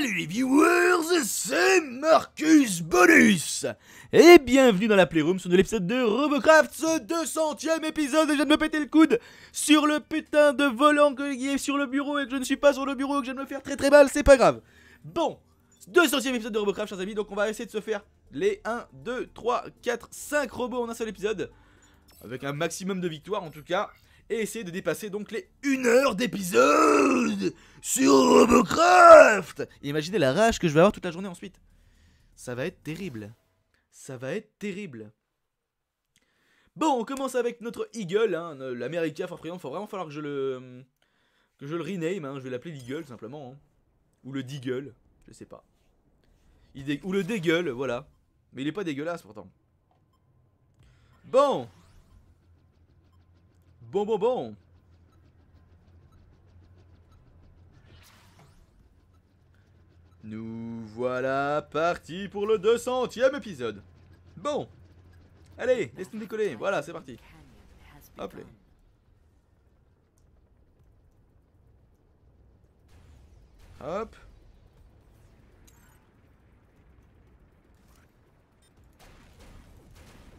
Salut les viewers, c'est Marcus Bonus. Et bienvenue dans la Playroom sur l'épisode de Robocraft, ce 200ème épisode, je viens de me péter le coude sur le putain de volant qui est sur le bureau et que je ne suis pas sur le bureau et que je viens de me faire très très mal, c'est pas grave. Bon, 200ème épisode de Robocraft chers amis, donc on va essayer de se faire les 1, 2, 3, 4, 5 robots en un seul épisode, avec un maximum de victoires en tout cas et essayer de dépasser donc les 1 heure d'épisode sur Robocraft. Imaginez la rage que je vais avoir toute la journée ensuite. Ça va être terrible. Ça va être terrible. Bon, on commence avec notre Eagle, hein, l'America Fort Il Faut vraiment falloir que je le que je rename. Hein. Je vais l'appeler l'Eagle simplement, hein. ou le Deagle, je sais pas. Ou le Deagle, voilà. Mais il est pas dégueulasse pourtant. Bon, Bon, bon, bon. Nous voilà partis pour le 200ème épisode. Bon. Allez, laisse-nous décoller. Voilà, c'est parti. Hop. Hop.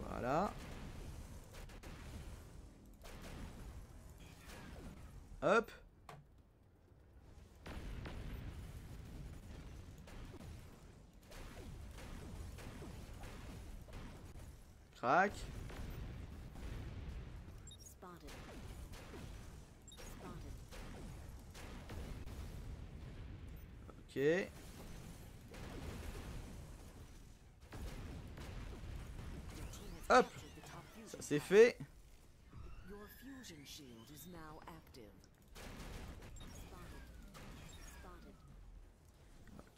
Voilà. Hop. Crac. Ok. Hop. Ça c'est fait.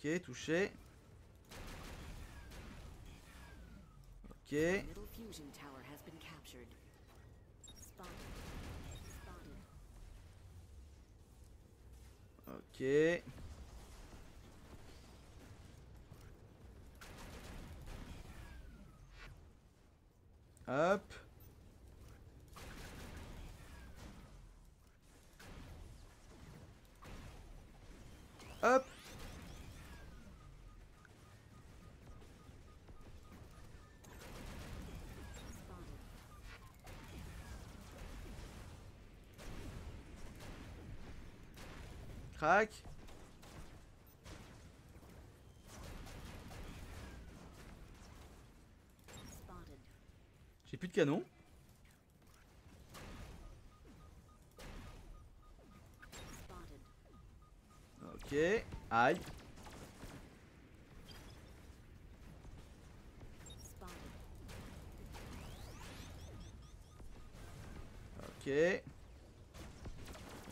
Ok, touché. Ok. Ok. Hop. Hop. J'ai plus de canon. Ok. Aïe. Ok. Essayer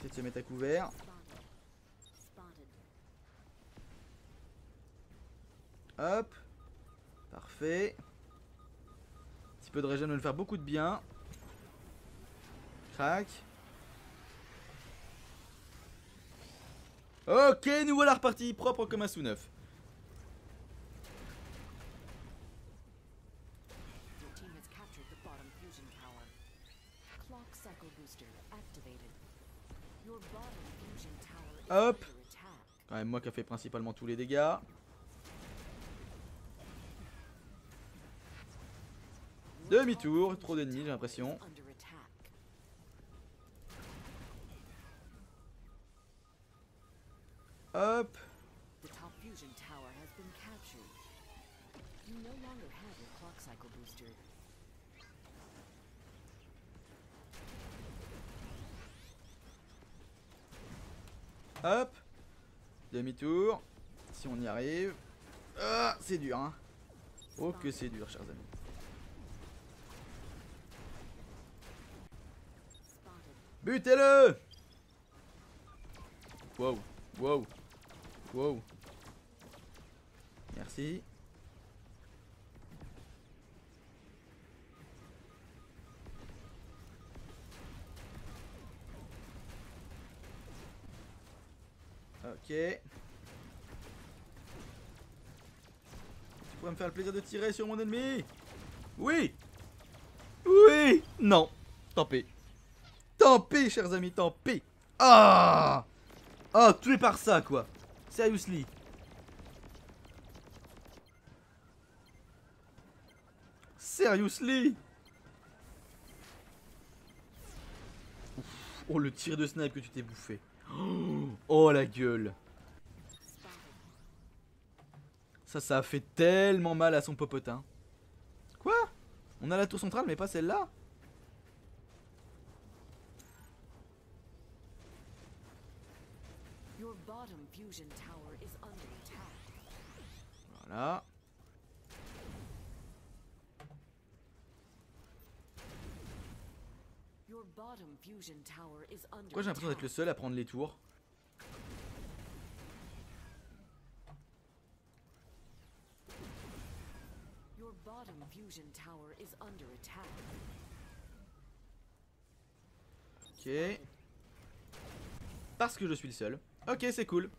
de se mettre à couvert. Hop. Parfait. Un petit peu de régène va nous faire beaucoup de bien. Crac. Ok, nous voilà repartis, propre comme un sous-neuf. Hop Quand même moi qui a fait principalement tous les dégâts. Demi-tour, trop d'ennemis j'ai l'impression. Hop. Hop. Demi-tour. Si on y arrive. Ah, c'est dur, hein. Oh que c'est dur, chers amis. Butez-le Wow, wow, wow. Merci. Ok. Tu pourrais me faire le plaisir de tirer sur mon ennemi? Oui Oui Non Tant pis. Tant pis, chers amis, tant pis. Ah Ah, tué par ça, quoi. Seriously. Seriously Oh, le tir de snipe que tu t'es bouffé. Oh, la gueule. Ça, ça a fait tellement mal à son popotin. Quoi? On a la tour centrale, mais pas celle-là? Voilà. Pourquoi j'ai l'impression d'être le seul à prendre les tours Ok. Parce que je suis le seul. Ok, c'est cool.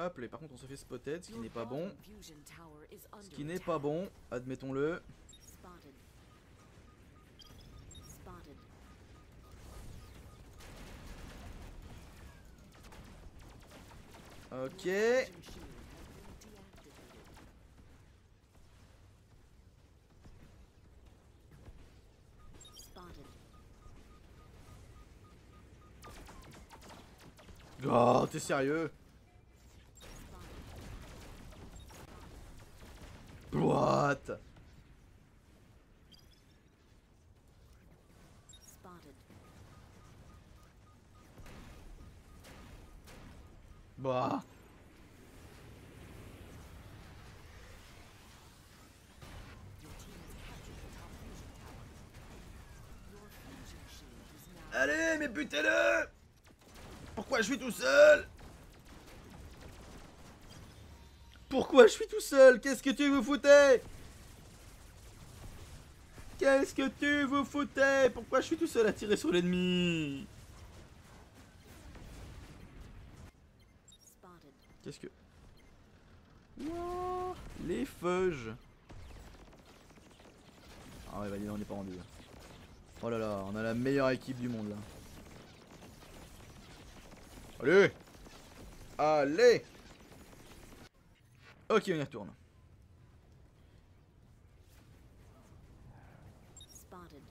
Hop là, par contre on se fait spotted, ce qui n'est pas bon. Ce qui n'est pas bon, admettons-le. Ok. Oh, t'es sérieux? What? Bah. Allez, mais butez-le Pourquoi je suis tout seul? Pourquoi je suis tout seul? Qu'est-ce que tu vous foutais Qu'est-ce que tu vous foutais Pourquoi je suis tout seul à tirer sur l'ennemi? Qu'est-ce que... les feuges. Ah ouais, bah on est pas rendu. Oh là là, on a la meilleure équipe du monde là. Allez Allez Ok, on y retourne. Spotted.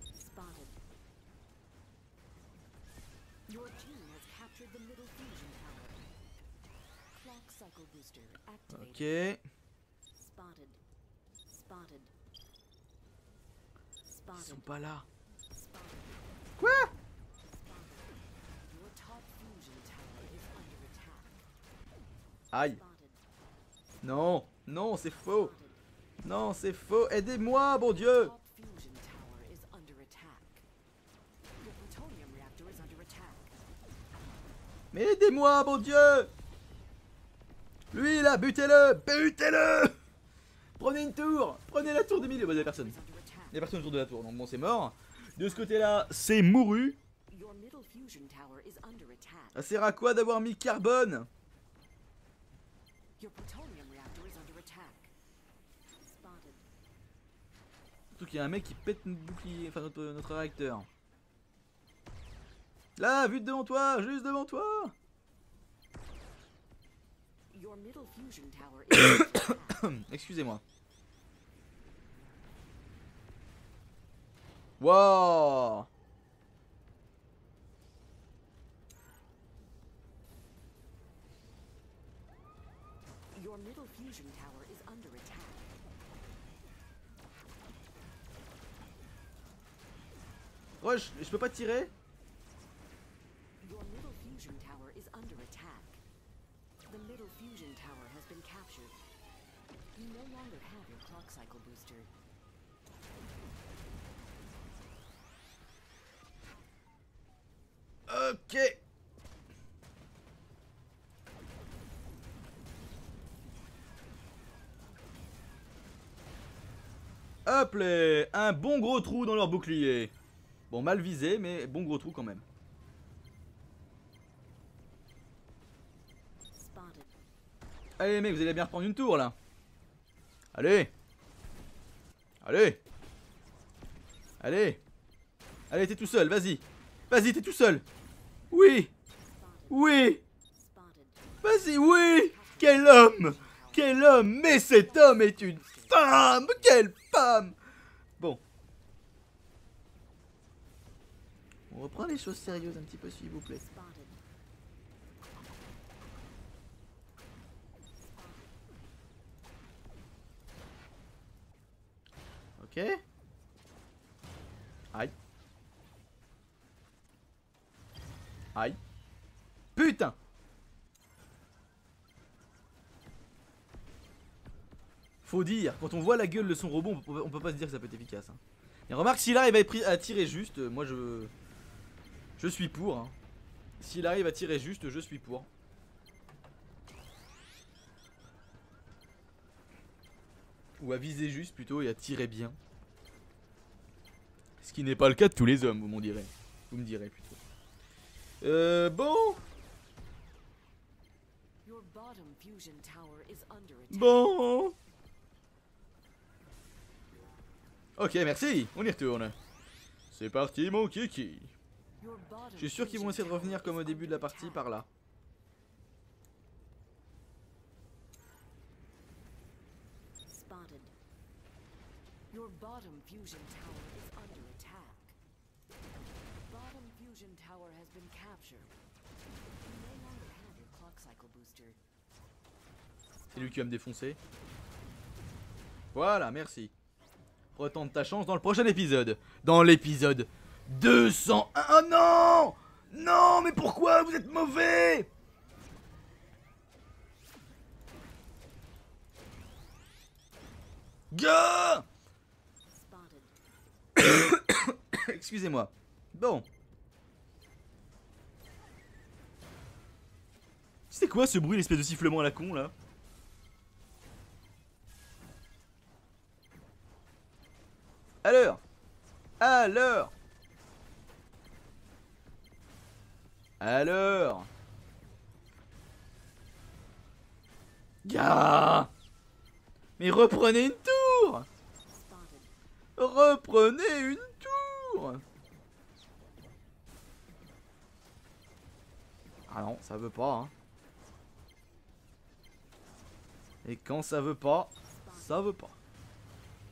Spotted. Your team has captured the middle fusion tower. Clock cycle booster activated. Ok. Spotted. Spotted. Spotted. Ils sont pas là. Quoi? Aïe. Non, non, c'est faux. Non, c'est faux. Aidez-moi, bon Dieu. Mais aidez-moi, bon Dieu Lui, là, butez-le Butez-le Prenez une tour Prenez la tour du milieu. Bah, y'a personne. Y'a personne autour de la tour, donc bon, c'est mort. De ce côté-là, c'est mouru. Ça sert à quoi d'avoir mis carbone? Surtout qu'il y a un mec qui pète notre bouclier, enfin notre, notre réacteur. Là, vite devant toi, juste devant toi Excusez-moi. Wow Rush, je peux pas tirer Your middle fusion tower is under attack. The middle fusion tower has been captured. You no longer have your clock cycle booster. Ok. Hop là Un bon gros trou dans leur bouclier. Bon, mal visé, mais bon gros trou quand même. Allez mecs, vous allez bien reprendre une tour là. Allez Allez Allez Allez, t'es tout seul, vas-y. Vas-y, t'es tout seul. Oui. Oui. Vas-y, oui. Quel homme. Quel homme. Mais cet homme est une femme. Quelle femme. Bon. On reprend les choses sérieuses un petit peu, s'il vous plaît. Ok. Aïe. Aïe. Putain Faut dire, quand on voit la gueule de son robot, on peut, pas se dire que ça peut être efficace. Hein. Et remarque, s'il arrive à, tirer juste, euh, moi je... Je suis pour. Hein. S'il arrive à tirer juste, je suis pour. Ou à viser juste plutôt et à tirer bien. Ce qui n'est pas le cas de tous les hommes, vous m'en direz. Vous me direz plutôt. Euh, bon. Bon. Ok, merci. On y retourne. C'est parti, mon kiki. Je suis sûr qu'ils vont essayer de revenir comme au début de la partie par là. Your bottom fusion tower is under attack. Bottom fusion tower has been captured. You no longer have your clock cycle booster. C'est lui qui va me défoncer. Voilà, merci. Retente ta chance dans le prochain épisode. Dans l'épisode 201. Oh non Non, mais pourquoi vous êtes mauvais Gars Excusez-moi. Bon. C'est quoi ce bruit, l'espèce de sifflement à la con là? Alors Alors Alors Gars Mais reprenez une tour Reprenez une tour Ah non, ça veut pas, hein. Et quand ça veut pas, ça veut pas.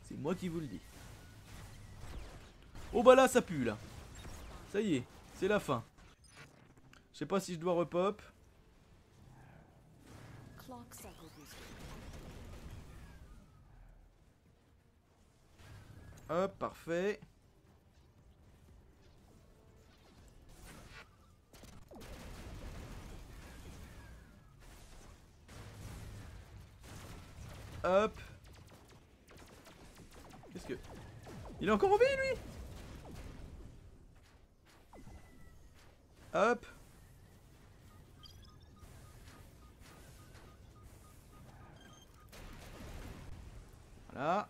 C'est moi qui vous le dis. Oh bah là, ça pue, là. Ça y est, c'est la fin. Je sais pas si je dois repop. Hop, parfait. Hop. Qu'est-ce que... Il est encore en vie, lui? Hop. Voilà.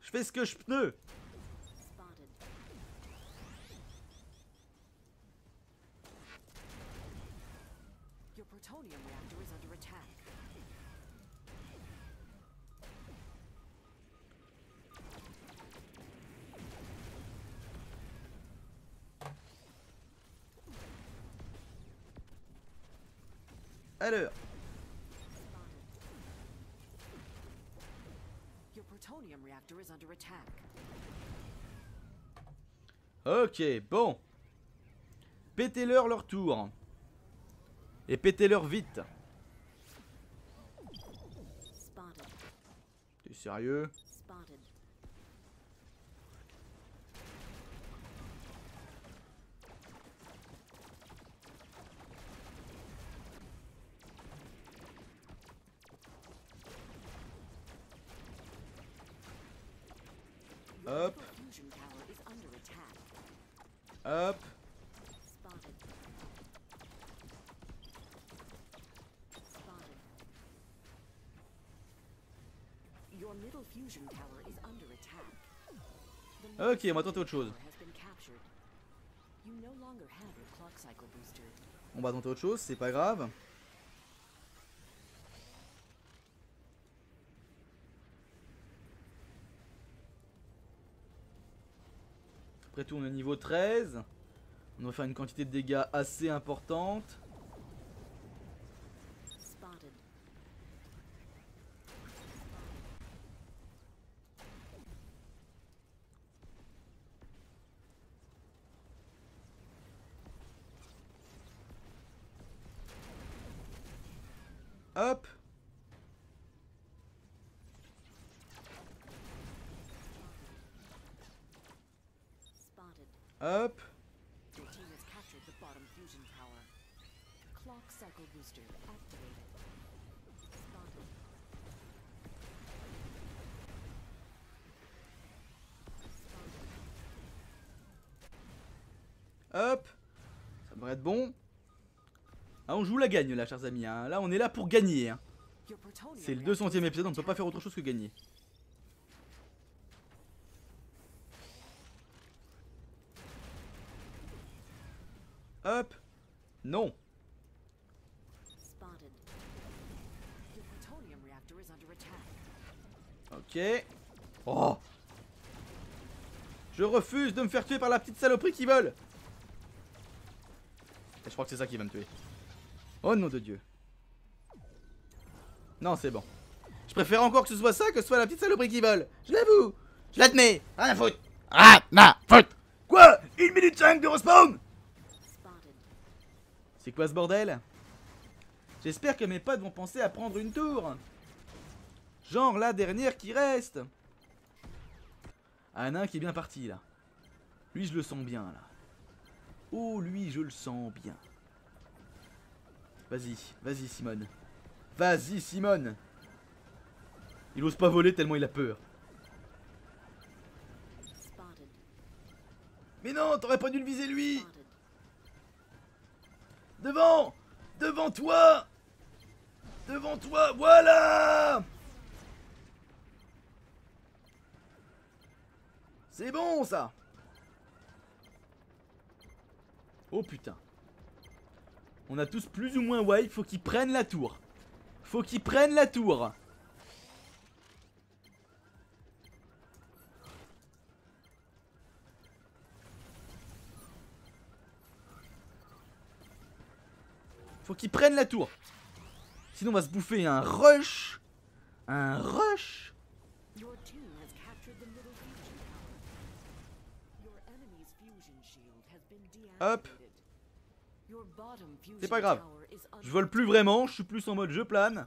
Je fais ce que je peux. Ok, bon. Pétez-leur leur tour. Et pétez-leur vite. T'es sérieux? Hop. Ok, on va tenter autre chose. On va tenter autre chose, c'est pas grave. Après tout, on est niveau 13. On va faire une quantité de dégâts assez importante. Spotted. Hop Spotted. Hop Your team has captured the bottom fusion tower. Clock cycle booster activated. Spotted. Hop Ça devrait être Ah, on joue la gagne là, chers amis. hein. Là, on est là pour gagner. hein. C'est le reactor 200ème épisode, on ne peut pas faire autre chose que gagner. Hop Non. Ok. Oh Je refuse de me faire tuer par la petite saloperie qui vole crois que c'est ça qui va me tuer. Oh nom de Dieu. Non, c'est bon. Je préfère encore que ce soit ça que ce soit la petite saloperie qui vole. Je l'avoue. Je l'admets. Rien à foutre. Rien à foutre. Quoi? Une minute 5 de respawn. C'est quoi ce bordel? J'espère que mes potes vont penser à prendre une tour. Genre la dernière qui reste. Un qui est bien parti là. Lui, je le sens bien là. Oh, lui, je le sens bien. Vas-y, vas-y, Simone. Vas-y, Simone. Il ose pas voler tellement il a peur. Mais non, t'aurais pas dû le viser lui. Devant Devant toi Devant toi, voilà C'est bon ça Oh putain. On a tous plus ou moins wipe, faut qu'ils prennent la tour. Faut qu'ils prennent la tour. Faut qu'ils prennent la tour. Sinon on va se bouffer un rush. Un rush. Hop. deactivated. Your bottom fusion C'est pas grave. Je vole plus vraiment, je suis plus en mode je plane. Hop.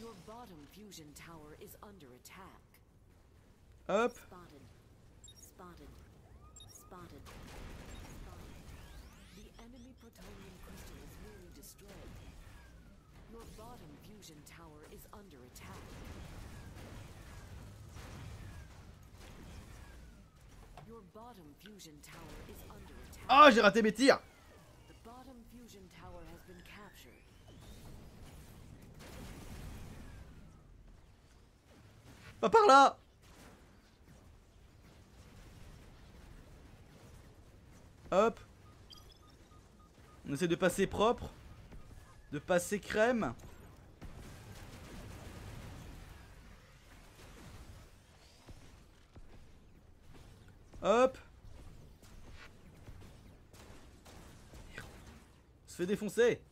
Your bottom fusion tower is under attack. Your bottom fusion tower is under attack. Ah, j'ai raté mes tirs. The bottom fusion tower has been captured. Pas par là. Hop. On essaie de passer propre. De passer crème. Hop. Se fait défoncer.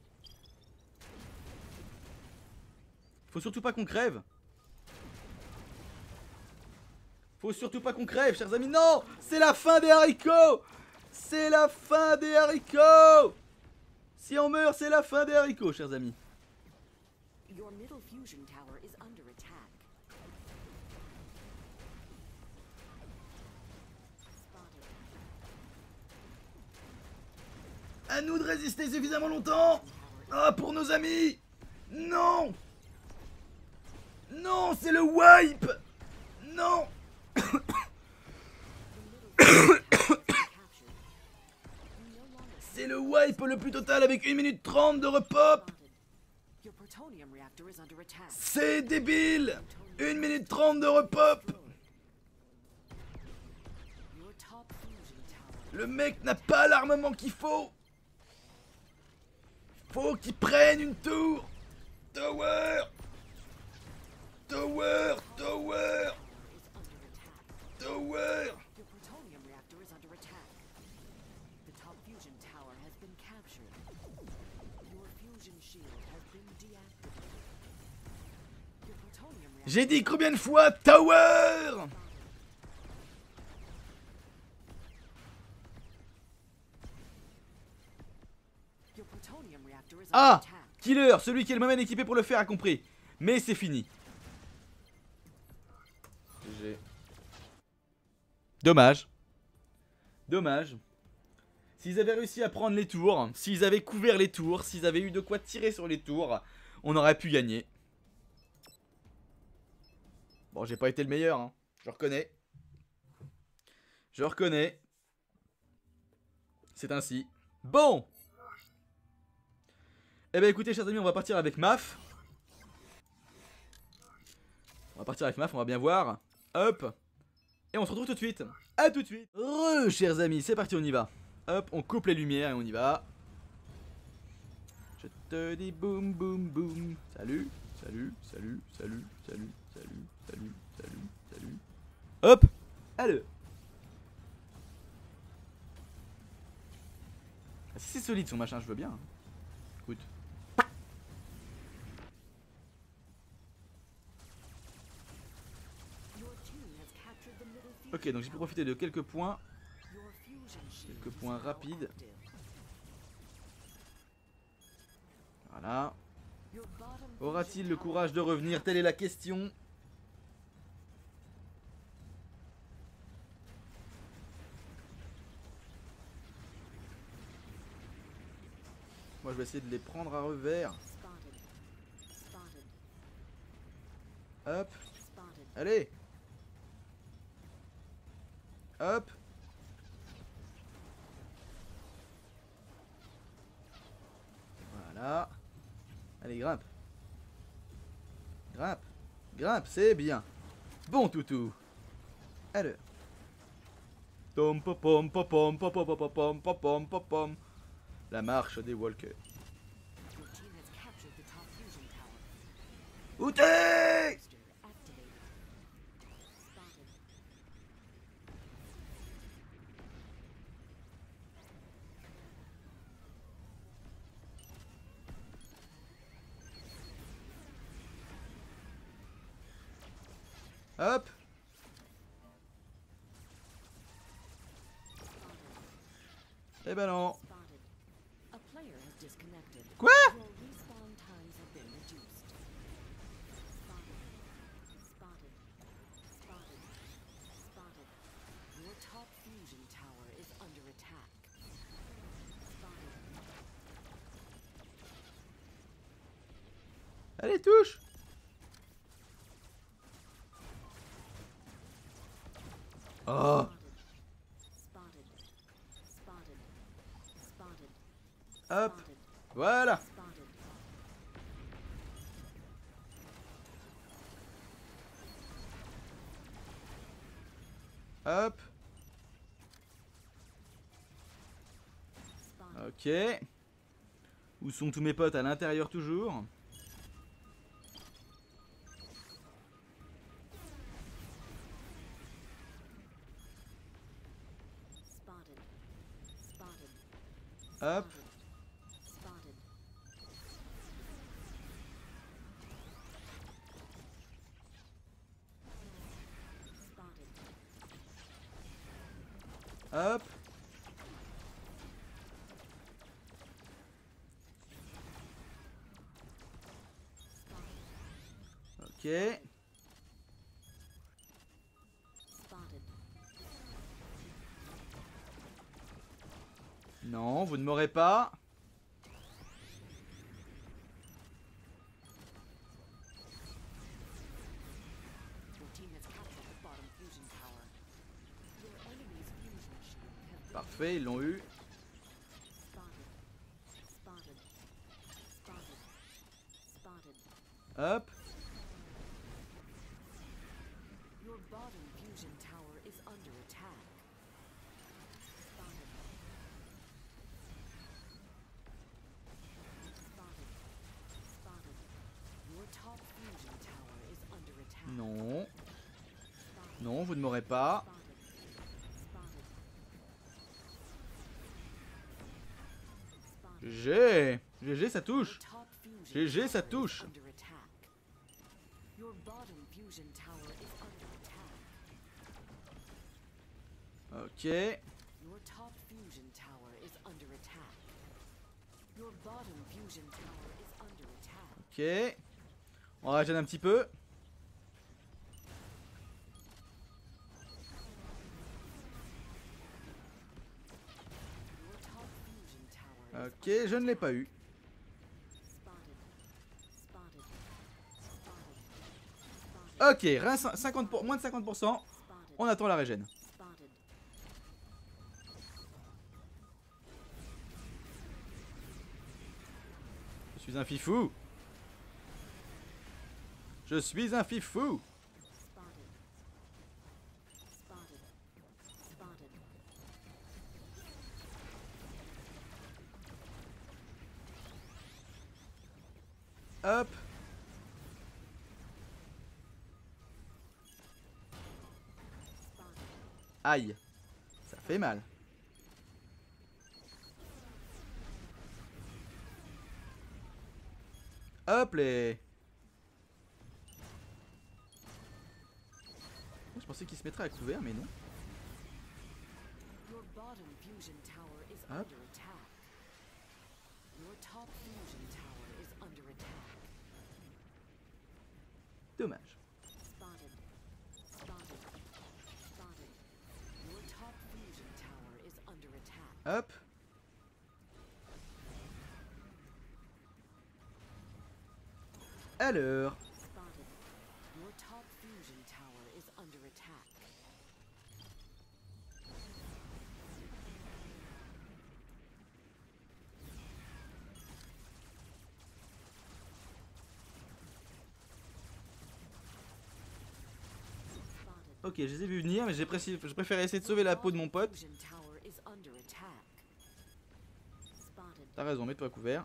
Faut surtout pas qu'on crève. Faut surtout pas qu'on crève, chers amis. Non C'est la fin des haricots C'est la fin des haricots Si on meurt, c'est la fin des haricots, chers amis. Your middle fusion tower À nous de résister suffisamment longtemps. Ah, pour nos amis. Non. Non, c'est le wipe. Non. C'est le wipe le plus total avec 1 minute 30 de repop. C'est débile. 1 minute 30 de repop. Le mec n'a pas l'armement qu'il faut faut qu'ils prennent une tour. Tower. Tower Tower. Tower. J'ai dit combien de fois Tower? Ah. Killer, celui qui est le moins bien équipé pour le faire a compris. Mais c'est fini. GG. Dommage. Dommage. S'ils avaient réussi à prendre les tours, s'ils avaient couvert les tours, s'ils avaient eu de quoi tirer sur les tours, on aurait pu gagner. Bon, j'ai pas été le meilleur, hein. je reconnais. Je reconnais. C'est ainsi. Bon eh ben écoutez chers amis, on va partir avec Maf. On va partir avec Maf, on va bien voir. Hop. Et on se retrouve tout de suite. A tout de suite. Re, chers amis, c'est parti, on y va. Hop, on coupe les lumières et on y va. Je te dis boum boum boum. Salut, salut, salut, salut, salut, salut, salut, salut, salut. Hop. Allez. C'est solide son machin, je veux bien. hein. Écoute. Your team has captured the middle fusion Ok, donc j'ai pu profiter de quelques points. Quelques points rapides. Voilà. Aura-t-il le courage de revenir Telle est la question. Moi je vais essayer de les prendre à revers. Hop, allez Hop Voilà. Allez, grimpe. Grimpe. Grimpe, c'est bien. Bon toutou. Alors. Tom pom pom pom pom pom pom pom pom pom pom. La marche des walkers. Your Hop. Eh ben non. Quoi? Allez, touche. Spotted. Hop. Voilà. Hop. Ok. Où sont tous mes potes? À l'intérieur toujours vous ne m'aurez pas. Parfait, ils l'ont eu. Vous ne m'aurez pas. GG GG, ça touche GG, ça touche Ok. Ok. On régénérer un petit peu. Ok, je ne l'ai pas eu. Ok, rien 50 pour, moins de 50%. Spotted. On attend la régène. Je suis un fifou. Je suis un fifou. Aïe. Ça fait mal. Hop les. Je pensais qu'il se mettrait à couvert, mais non. Hop. under attack. Your top fusion tower is under attack. Dommage. Spotted. Spotted. Spotted. Your top fusion tower is under attack. Hop. Alors. Spotted. Your top fusion tower is under attack. Spotted. Ok, je les ai vus venir, mais j'ai préférais essayer de sauver la peau de mon pote. Fusion tower is under attack. Spotted. T'as raison, mets-toi couvert.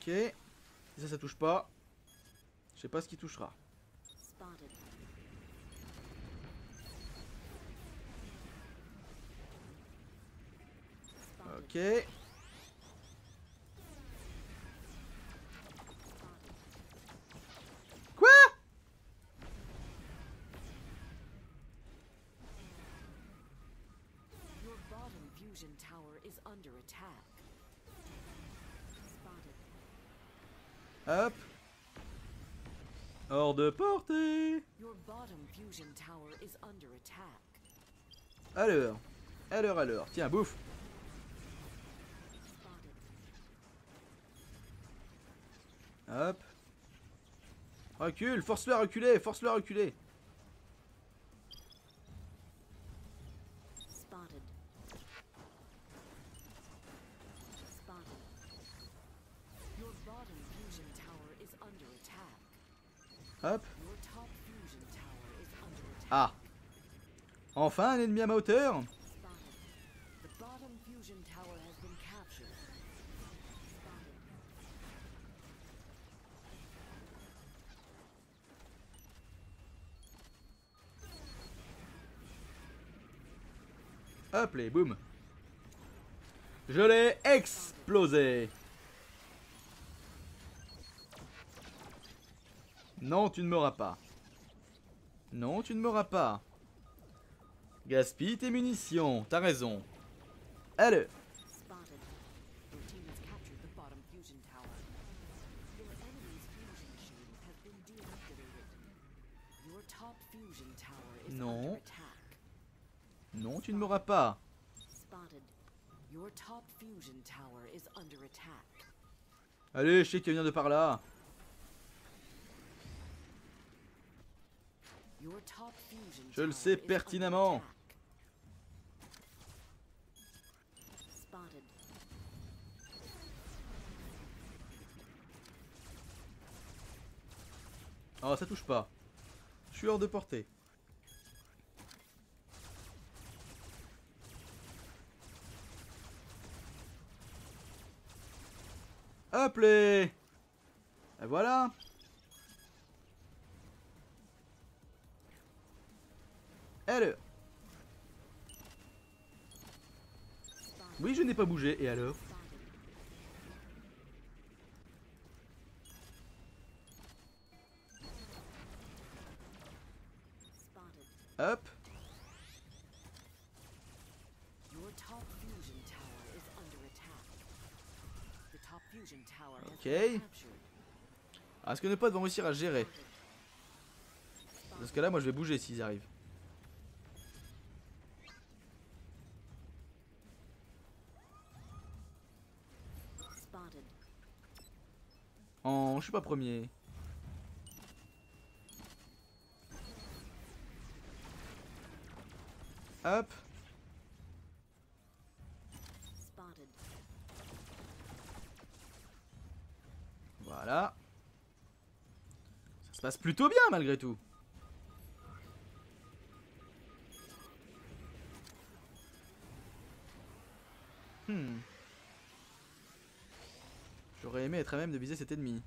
Ok. Ça, ça touche pas. Je sais pas ce qui touchera. Ok. Hop. Hors de portée. Alors. Alors, alors. Tiens, bouffe. Hop. Recule, force-le à reculer, force-le à reculer. Ah. Enfin un ennemi à ma hauteur. Hop les, boum. Je l'ai explosé. Non, tu ne m'auras pas. Non, tu ne m'auras pas. Gaspille tes munitions, t'as raison. Allez. Non. Non, tu ne m'auras pas. Allez, je sais qu'il venir de par là. Your top fusion Je le sais pertinemment. Oh, ça touche pas. Je suis hors de portée. Hop les Et voilà. Alors. Oui, je n'ai pas bougé. Et alors? Hop. Captured. Ah, Est-ce que nos potes vont réussir à gérer? Dans ce cas-là, moi je vais bouger s'ils arrivent. En, je suis pas premier. Hop. Voilà. Ça se passe plutôt bien malgré tout. Hmm. J'aurais aimé être à même de viser cet ennemi.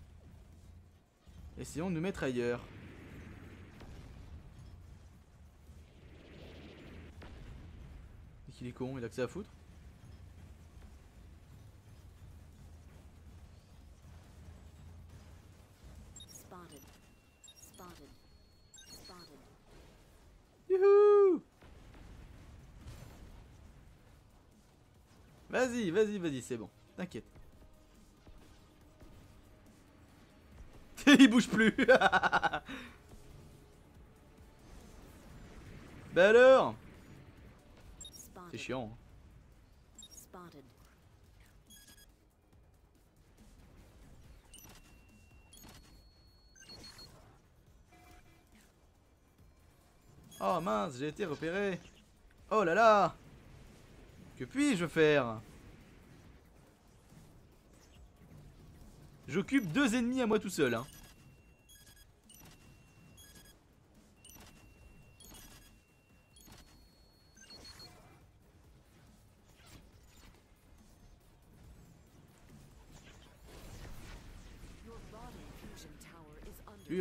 Essayons de nous mettre ailleurs. Et qu'il est con, il a que ça à foutre. Spotted. Spotted. Spotted. Youhou Vas-y, vas-y, vas-y, c'est bon. T'inquiète. Bouge plus Bah alors? C'est chiant. hein. Oh mince, j'ai été repéré. Oh là là Que puis-je faire? J'occupe deux ennemis à moi tout seul. Hein.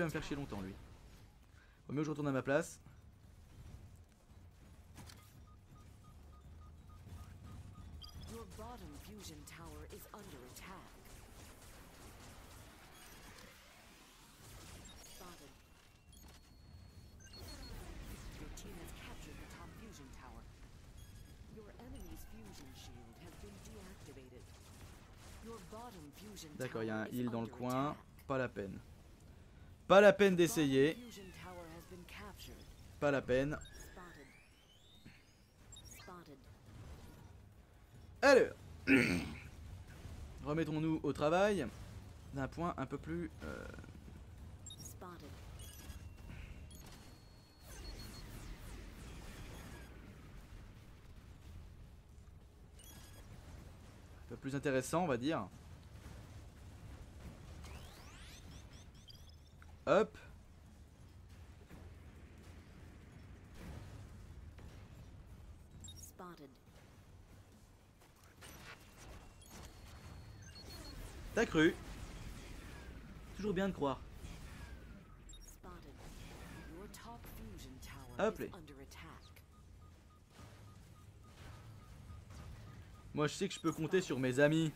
Va me faire chier longtemps lui. Au mieux que je retourne à ma place. D'accord, il y a un heal dans le coin. Pas la peine. Pas la peine d'essayer. Pas la peine. Alors, remettons-nous au travail d'un point un peu plus. euh, plus intéressant, on va dire. Hop. T'as cru. Toujours bien de croire. Spotted. Your top fusion tower Hop là. Moi, je sais que je peux compter sur mes amis.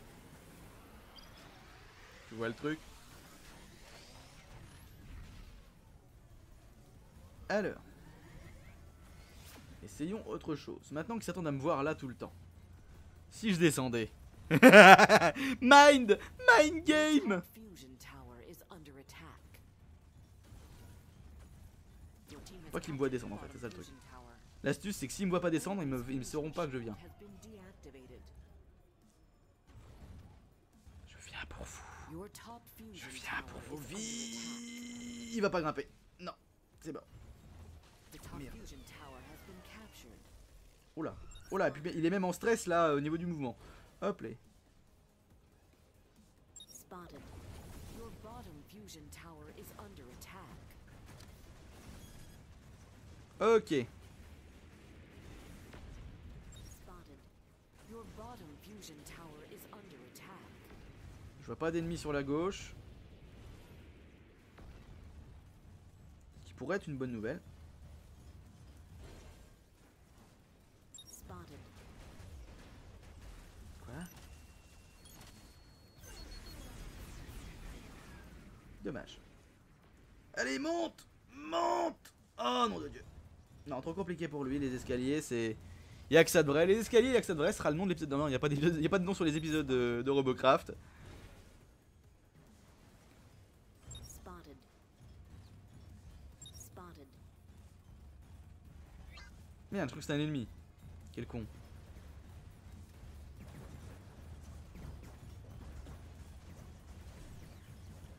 Tu vois le truc? Alors. Essayons autre chose. Maintenant qu'ils s'attendent à me voir là tout le temps. Si je descendais. Mind Mind game Pas qu'ils me voient descendre, en fait, c'est ça le truc. L'astuce, c'est que s'ils me voient pas descendre, ils me, ils me sauront pas que je viens. Je viens pour vous. Je viens pour vous. Il va pas grimper. Non, c'est bon. Oh là. Oh là, et puis, il est même en stress là au niveau du mouvement. Hop là. Ok. Je vois pas d'ennemis sur la gauche. Ce qui pourrait être une bonne nouvelle. Dommage. Allez, monte Monte Oh non de dieu. Non, trop compliqué pour lui, les escaliers, c'est... Y'a que ça de vrai. Les escaliers, y'a que ça de vrai, ce sera le nom de l'épisode. Non, non, y'a pas, y a pas de nom sur les épisodes de, de Robocraft. Spotted. Spotted. Merde, je crois que c'est un ennemi. Quel con.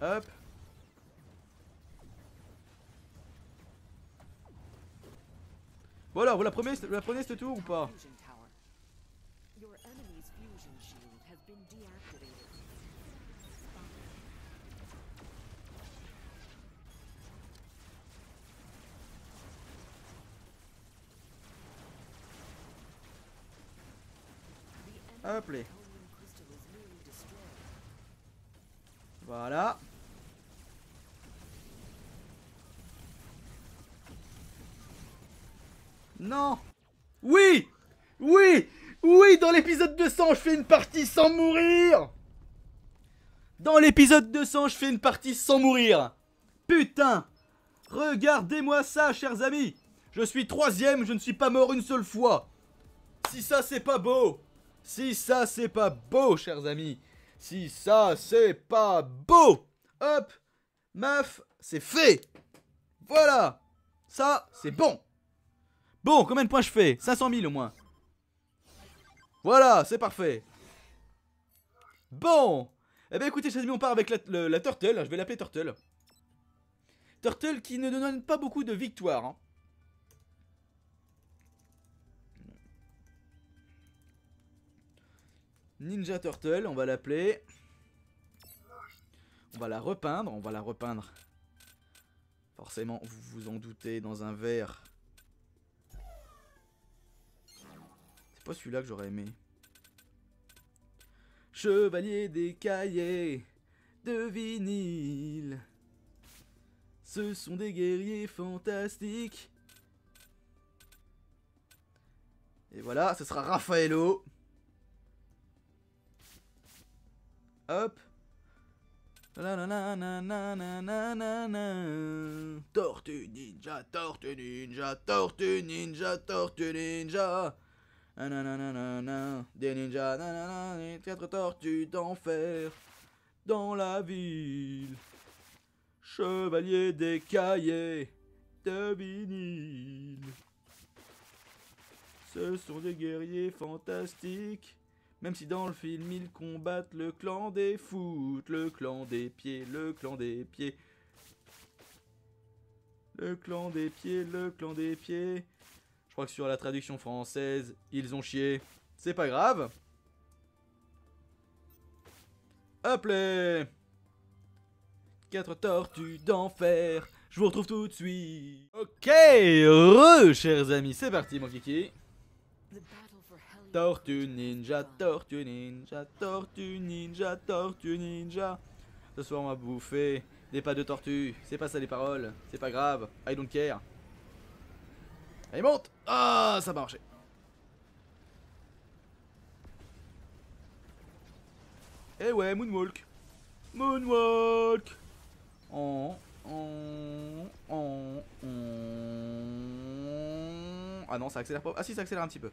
Hop. Alors, vous la prenez, la prenez ce tour ou pas tower. Your enemy's fusion shield has been deactivated. The Hop les. Elven crystal is nearly destroyed. Voilà. Non. Oui. Oui. Oui Dans l'épisode 200, je fais une partie sans mourir. Dans l'épisode 200, je fais une partie sans mourir. Putain. Regardez-moi ça, chers amis. Je suis troisième, je ne suis pas mort une seule fois. Si ça, c'est pas beau. Si ça, c'est pas beau, chers amis. Si ça, c'est pas beau. Hop. Maf, c'est fait. Voilà. Ça, c'est bon Bon, combien de points je fais? 500 000 au moins. Voilà, c'est parfait. Bon. Eh bien écoutez, chers amis, on part avec la, le- la Turtle. Je vais l'appeler Turtle. Turtle qui ne donne pas beaucoup de victoires. hein. Ninja Turtle, on va l'appeler. On va la repeindre, on va la repeindre. Forcément, vous vous en doutez, dans un verre. pas celui-là que j'aurais aimé. Chevalier des cahiers de vinyle. Ce sont des guerriers fantastiques. Et voilà, ce sera Raffaello. Hop. Tortue ninja, tortue ninja, tortue ninja, tortue ninja. Des ninjas, nanana, quatre tortues d'enfer dans la ville. Chevalier des cahiers de vinyle. Ce sont des guerriers fantastiques. Même si dans le film ils combattent le clan des foot, le clan des pieds, le clan des pieds. Le clan des pieds, le clan des pieds. Je crois que sur la traduction française, ils ont chié. C'est pas grave. Hop les Quatre tortues d'enfer. Je vous retrouve tout de suite. Ok, heureux, chers amis. C'est parti, mon kiki. Tortue ninja, tortue ninja, tortue ninja, tortue ninja. Ce soir, on va bouffer des pas de tortue. C'est pas ça les paroles. C'est pas grave. I don't care. Allez, monte Ah, ça a marché. Eh ouais, Moonwalk. Moonwalk. Oh, oh, oh, oh. Ah non, ça accélère pas. Ah si, ça accélère un petit peu.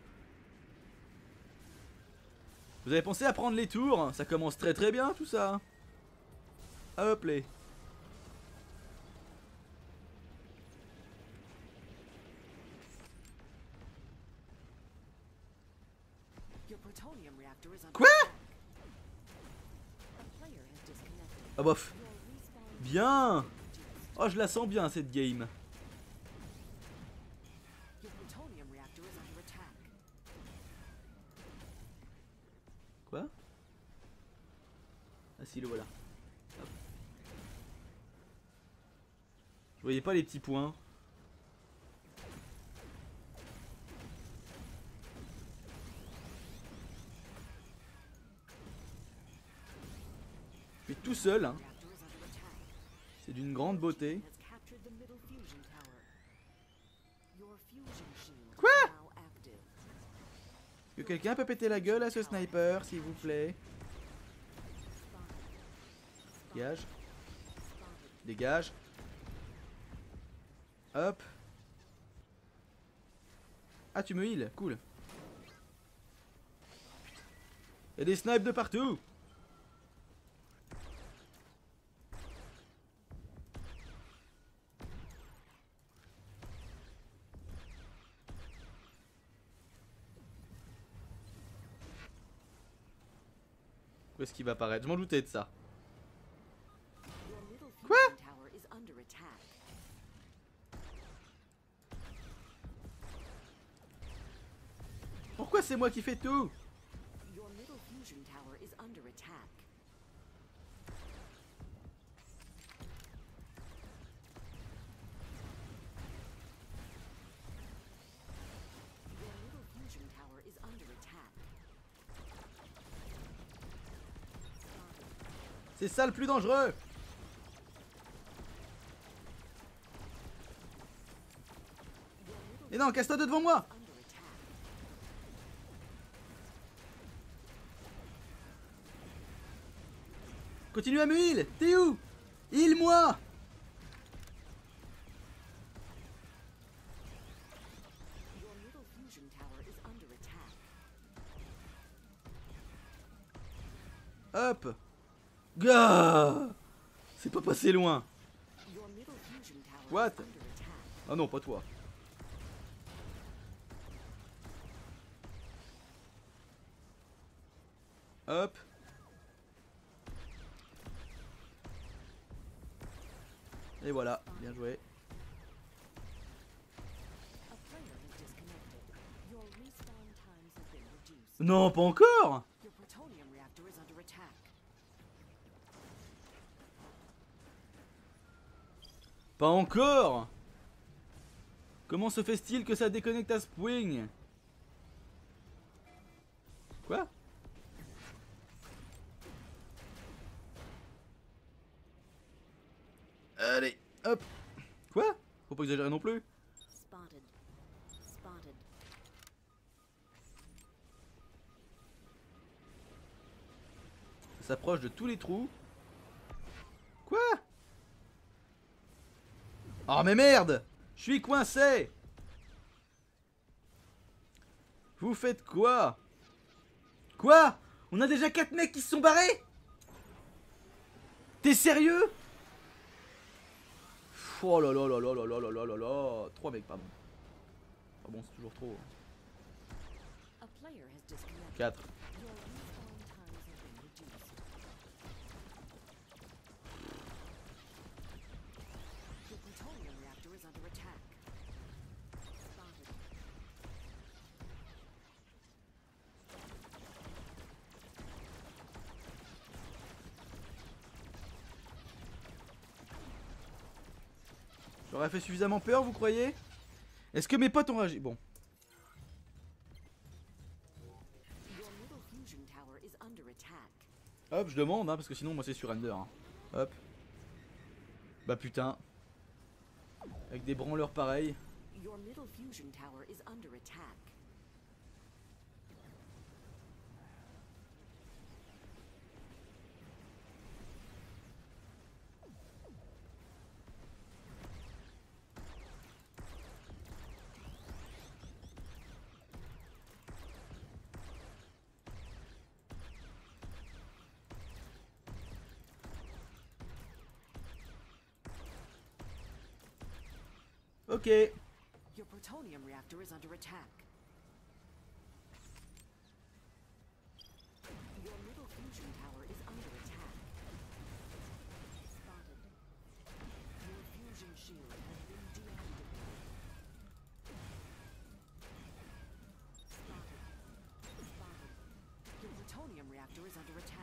Vous avez pensé à prendre les tours? Ça commence très très bien tout ça. Hop les. Your plutonium reactor is under Quoi attack. A player has disconnected. Ah bof. Bien. Oh, je la sens bien cette game. Quoi? Ah si, le voilà. Hop. Je voyais pas les petits points. Tout seul, hein. C'est d'une grande beauté. Quoi? Que quelqu'un peut péter la gueule à ce sniper, s'il vous plaît. Dégage. Dégage. Hop. Ah, tu me heal, cool. A des snipes de partout. qui va apparaître Je m'en doutais de ça. Quoi Pourquoi c'est moi qui fais tout? C'est ça le plus dangereux. Et non, casse-toi de devant moi. Continue à me heal. T'es où? Heal-moi C'est pas passé loin What? Ah non, pas toi. Hop. Et voilà, bien joué. Non, pas encore Pas encore Comment se fait-il que ça déconnecte à Spring? Quoi? Allez, hop Quoi? Faut pas exagérer non plus Spotted. Spotted. Ça s'approche de tous les trous. Quoi Oh mais merde Je suis coincé Vous faites quoi? Quoi? On a déjà 4 mecs qui se sont barrés T'es sérieux? Oh là là là là là là là là là là 3 mecs, pardon. Ah bon, c'est toujours trop. A player has disconnected. 4. Your respawn times have been reduced. Your plutonium reactor is under attack. Spotted. J'aurais fait suffisamment peur, vous croyez? Est-ce que mes potes ont réagi? Bon. Hop, je demande, hein, parce que sinon, moi, c'est surrender. Hein. Hop. Bah putain. Avec des branleurs pareils. Ok. Your plutonium reactor is under attack. Your middle fusion tower is under attack. Spotted. Your fusion shield has been deactivated. Spotted. Spotted. Your plutonium reactor is under attack.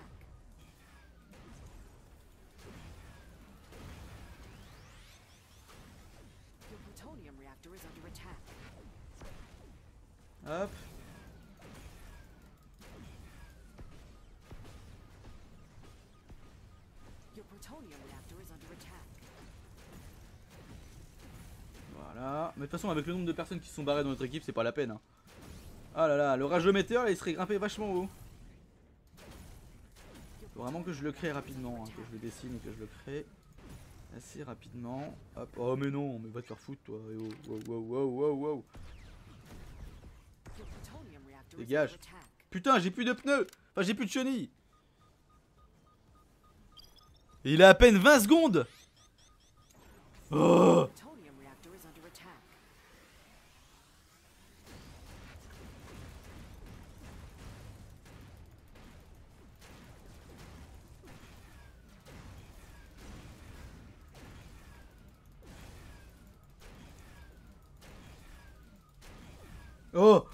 Hop. Voilà. Mais de toute façon, avec le nombre de personnes qui sont barrées dans notre équipe, c'est pas la peine. hein. Ah là là, le rageux là, il serait grimpé vachement haut. Faut vraiment que je le crée rapidement, hein, que je le dessine et que je le crée assez rapidement. Hop. Oh mais non, mais va te faire foutre toi. Wow, wow, wow, Dégage. Putain, j'ai plus de pneus Enfin, j'ai plus de chenilles Et il a à peine 20 secondes Oh Plutonium reactor is under attack. Oh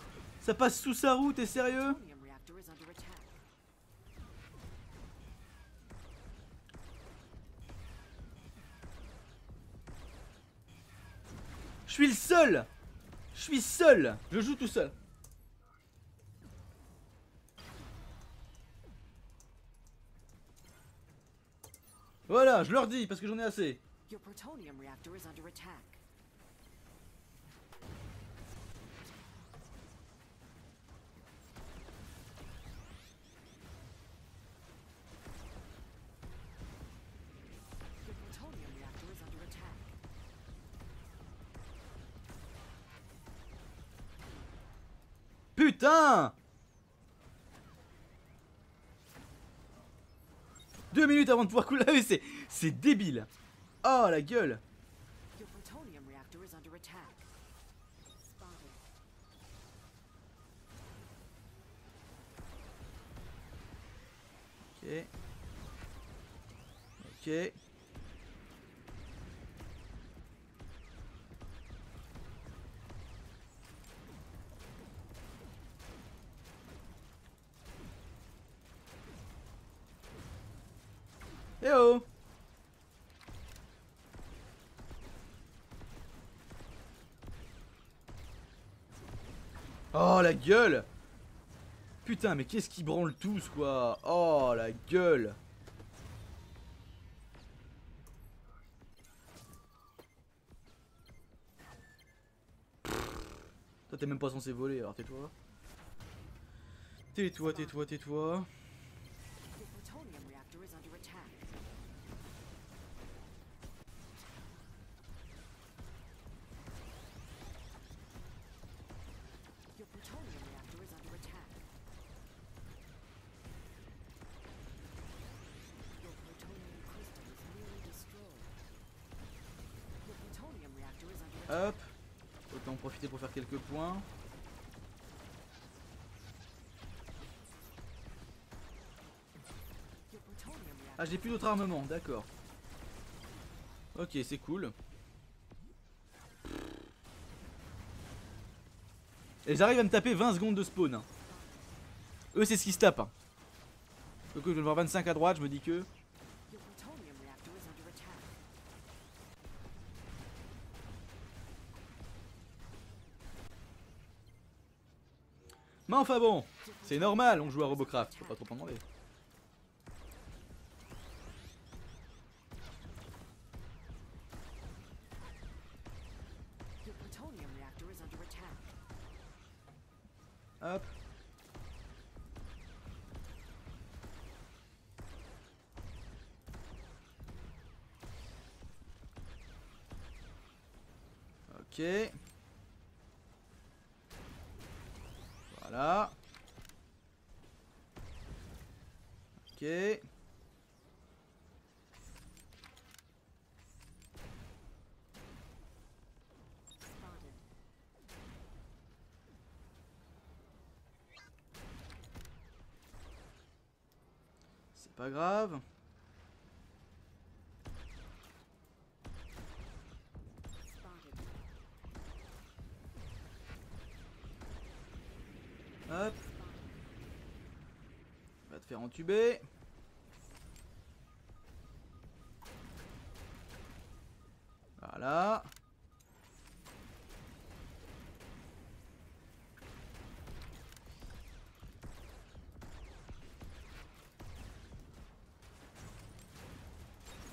Ça passe sous sa roue, t'es sérieux. Je suis le seul Je suis seul Je joue tout seul Voilà, je leur dis parce que j'en ai assez. Putain Deux minutes avant de pouvoir couler. C'est, c'est débile. Oh la gueule. Ok. Ok. Eh oh Oh la gueule. Putain mais qu'est-ce qui branle tous quoi. Oh la gueule. Toi t'es même pas censé voler alors tais-toi. Tais-toi, tais-toi, tais-toi Ah j'ai plus d'autres armements, d'accord Ok c'est cool Et ils arrivent à me taper 20 secondes de spawn hein. Eux c'est ce qui se tape hein. Donc je vais voir 25 à droite, je me dis que... Enfin bon, c'est normal, on joue à Robocraft, faut pas trop en demander. Your plutonium reactor is under attack. Hop. Ok. Voilà. Ok. Spotted. C'est pas grave. Hop. Va te faire entuber. Voilà.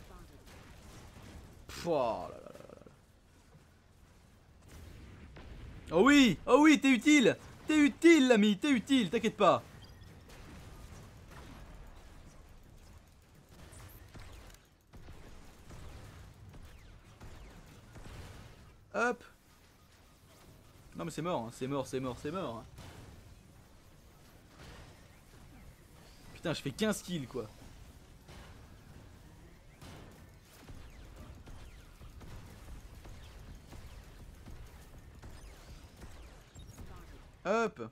Spotted. Pff, oh. Oh oui Oh oui, t'es utile T'es utile, l'ami, t'es utile, t'inquiète pas. Hop Non mais c'est mort, hein, c'est mort, c'est mort, c'est mort. hein. Putain, je fais 15 kills quoi. Hop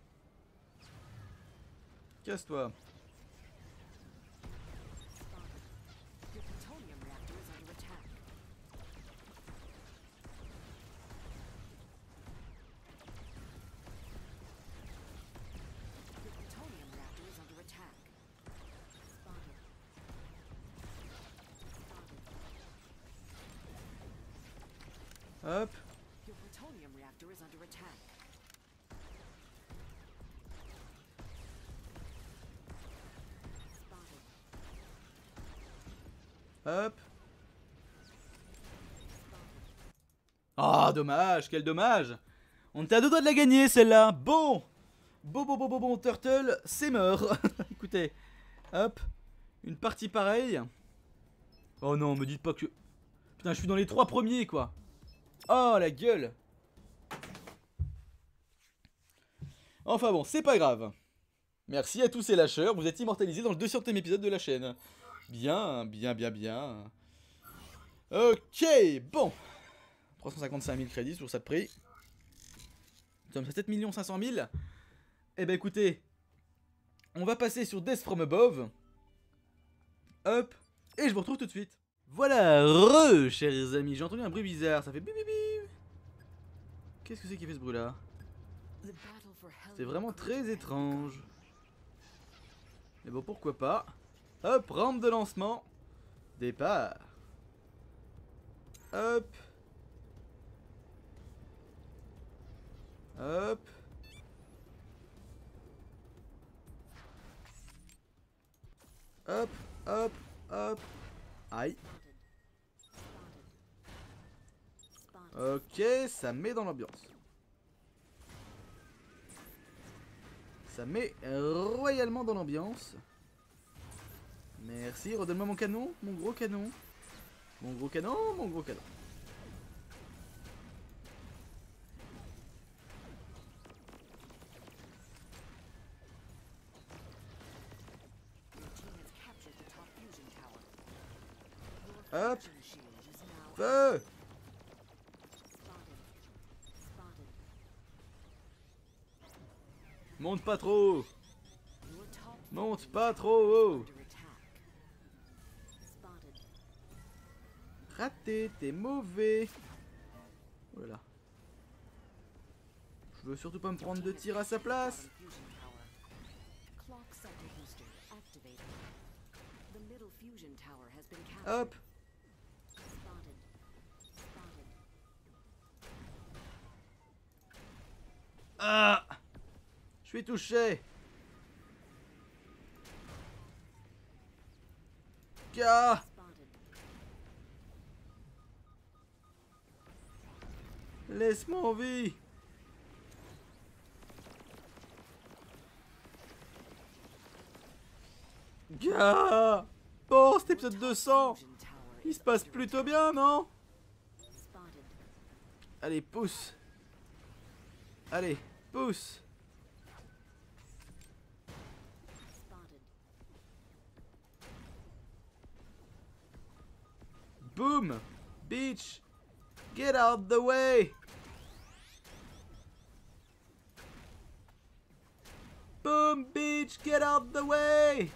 Casse-toi. Your plutonium reactor is under attack. Your plutonium reactor is under attack. Spotted. Spotted. Hop Your plutonium reactor is under attack. Spotted. Hop Ah, dommage, quel dommage On était à deux doigts de la gagner celle-là Bon Bon, bon, bon, bon, bon, Turtle, c'est mort Écoutez, hop, une partie pareille. Oh non, me dites pas que... Putain, je suis dans les trois premiers, quoi Oh, la gueule Enfin bon, c'est pas grave. Merci à tous ces lâcheurs, vous êtes immortalisés dans le 200ème épisode de la chaîne. Bien, bien, bien, bien. Ok, bon. 355 000 crédits sur ça de prix. Nous sommes à 7 500 000. Eh ben écoutez, on va passer sur Death from Above. Hop, et je vous retrouve tout de suite. Voilà, re, chers amis, j'ai entendu un bruit bizarre, ça fait bip. Qu'est-ce que c'est qui fait ce bruit là C'est vraiment très étrange. Mais bon, pourquoi pas? Hop, rampe de lancement. Départ. Hop. Hop. Hop, hop, hop. Aïe. Ok, ça met dans l'ambiance. Ça met royalement dans l'ambiance. Merci, redonne-moi mon canon, mon gros canon. Mon gros canon, mon gros canon. Your team has captured the top fusion tower. Your Hop. Feu. Monte pas trop Monte pas trop haut. Raté, t'es mauvais Oh là là. Je veux surtout pas me prendre de tir à sa place Fusion Ah Je suis touché Spotted. Laisse-moi en vie Gars Bon, cet épisode 200 Fusion tower Il se passe plutôt bien, non? Allez, pousse Allez, pousse Spotted. Boom Beach! Get out the way Boom, beach! get out the way!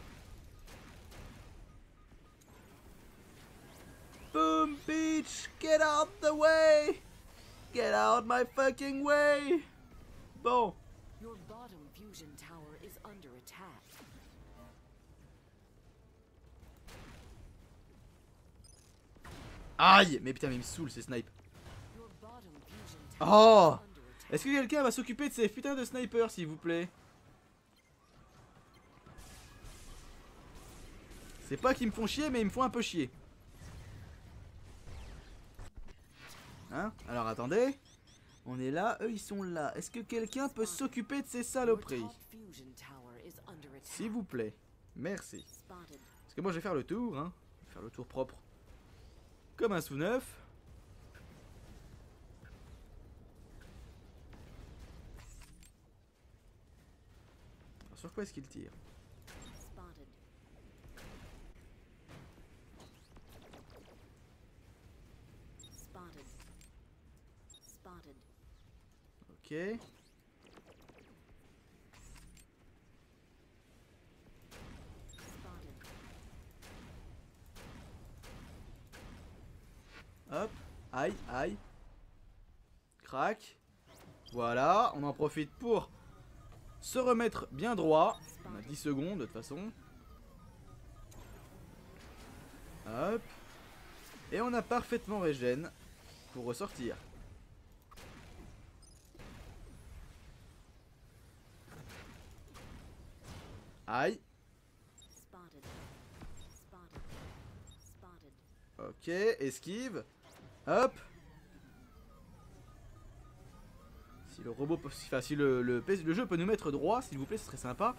Boom, beach! get out the way! Get out my fucking way! Bon, Your bottom fusion tower is under attack. aïe! Mais putain, mais il me saoule ces snipes. Oh! Est-ce que quelqu'un va s'occuper de ces putains de snipers, s'il vous plaît? C'est pas qu'ils me font chier, mais ils me font un peu chier. Hein? Alors attendez. On est là, eux ils sont là. Est-ce que quelqu'un peut s'occuper de ces saloperies? S'il vous plaît. Merci. Parce que moi je vais faire le tour, hein. Je vais faire le tour propre. Comme un sous neuf. Alors, sur quoi est-ce qu'il tire Spotted. Spotted. Spotted. Ok. Hop. Aïe, aïe. Crac. Voilà, on en profite pour se remettre bien droit. On a 10 secondes de toute façon. Hop. Et on a parfaitement régène pour ressortir. Aïe. Ok, esquive. Hop. Si le robot, peut- enfin si le, le, PS le jeu peut nous mettre droit, s'il vous plaît, ce serait sympa.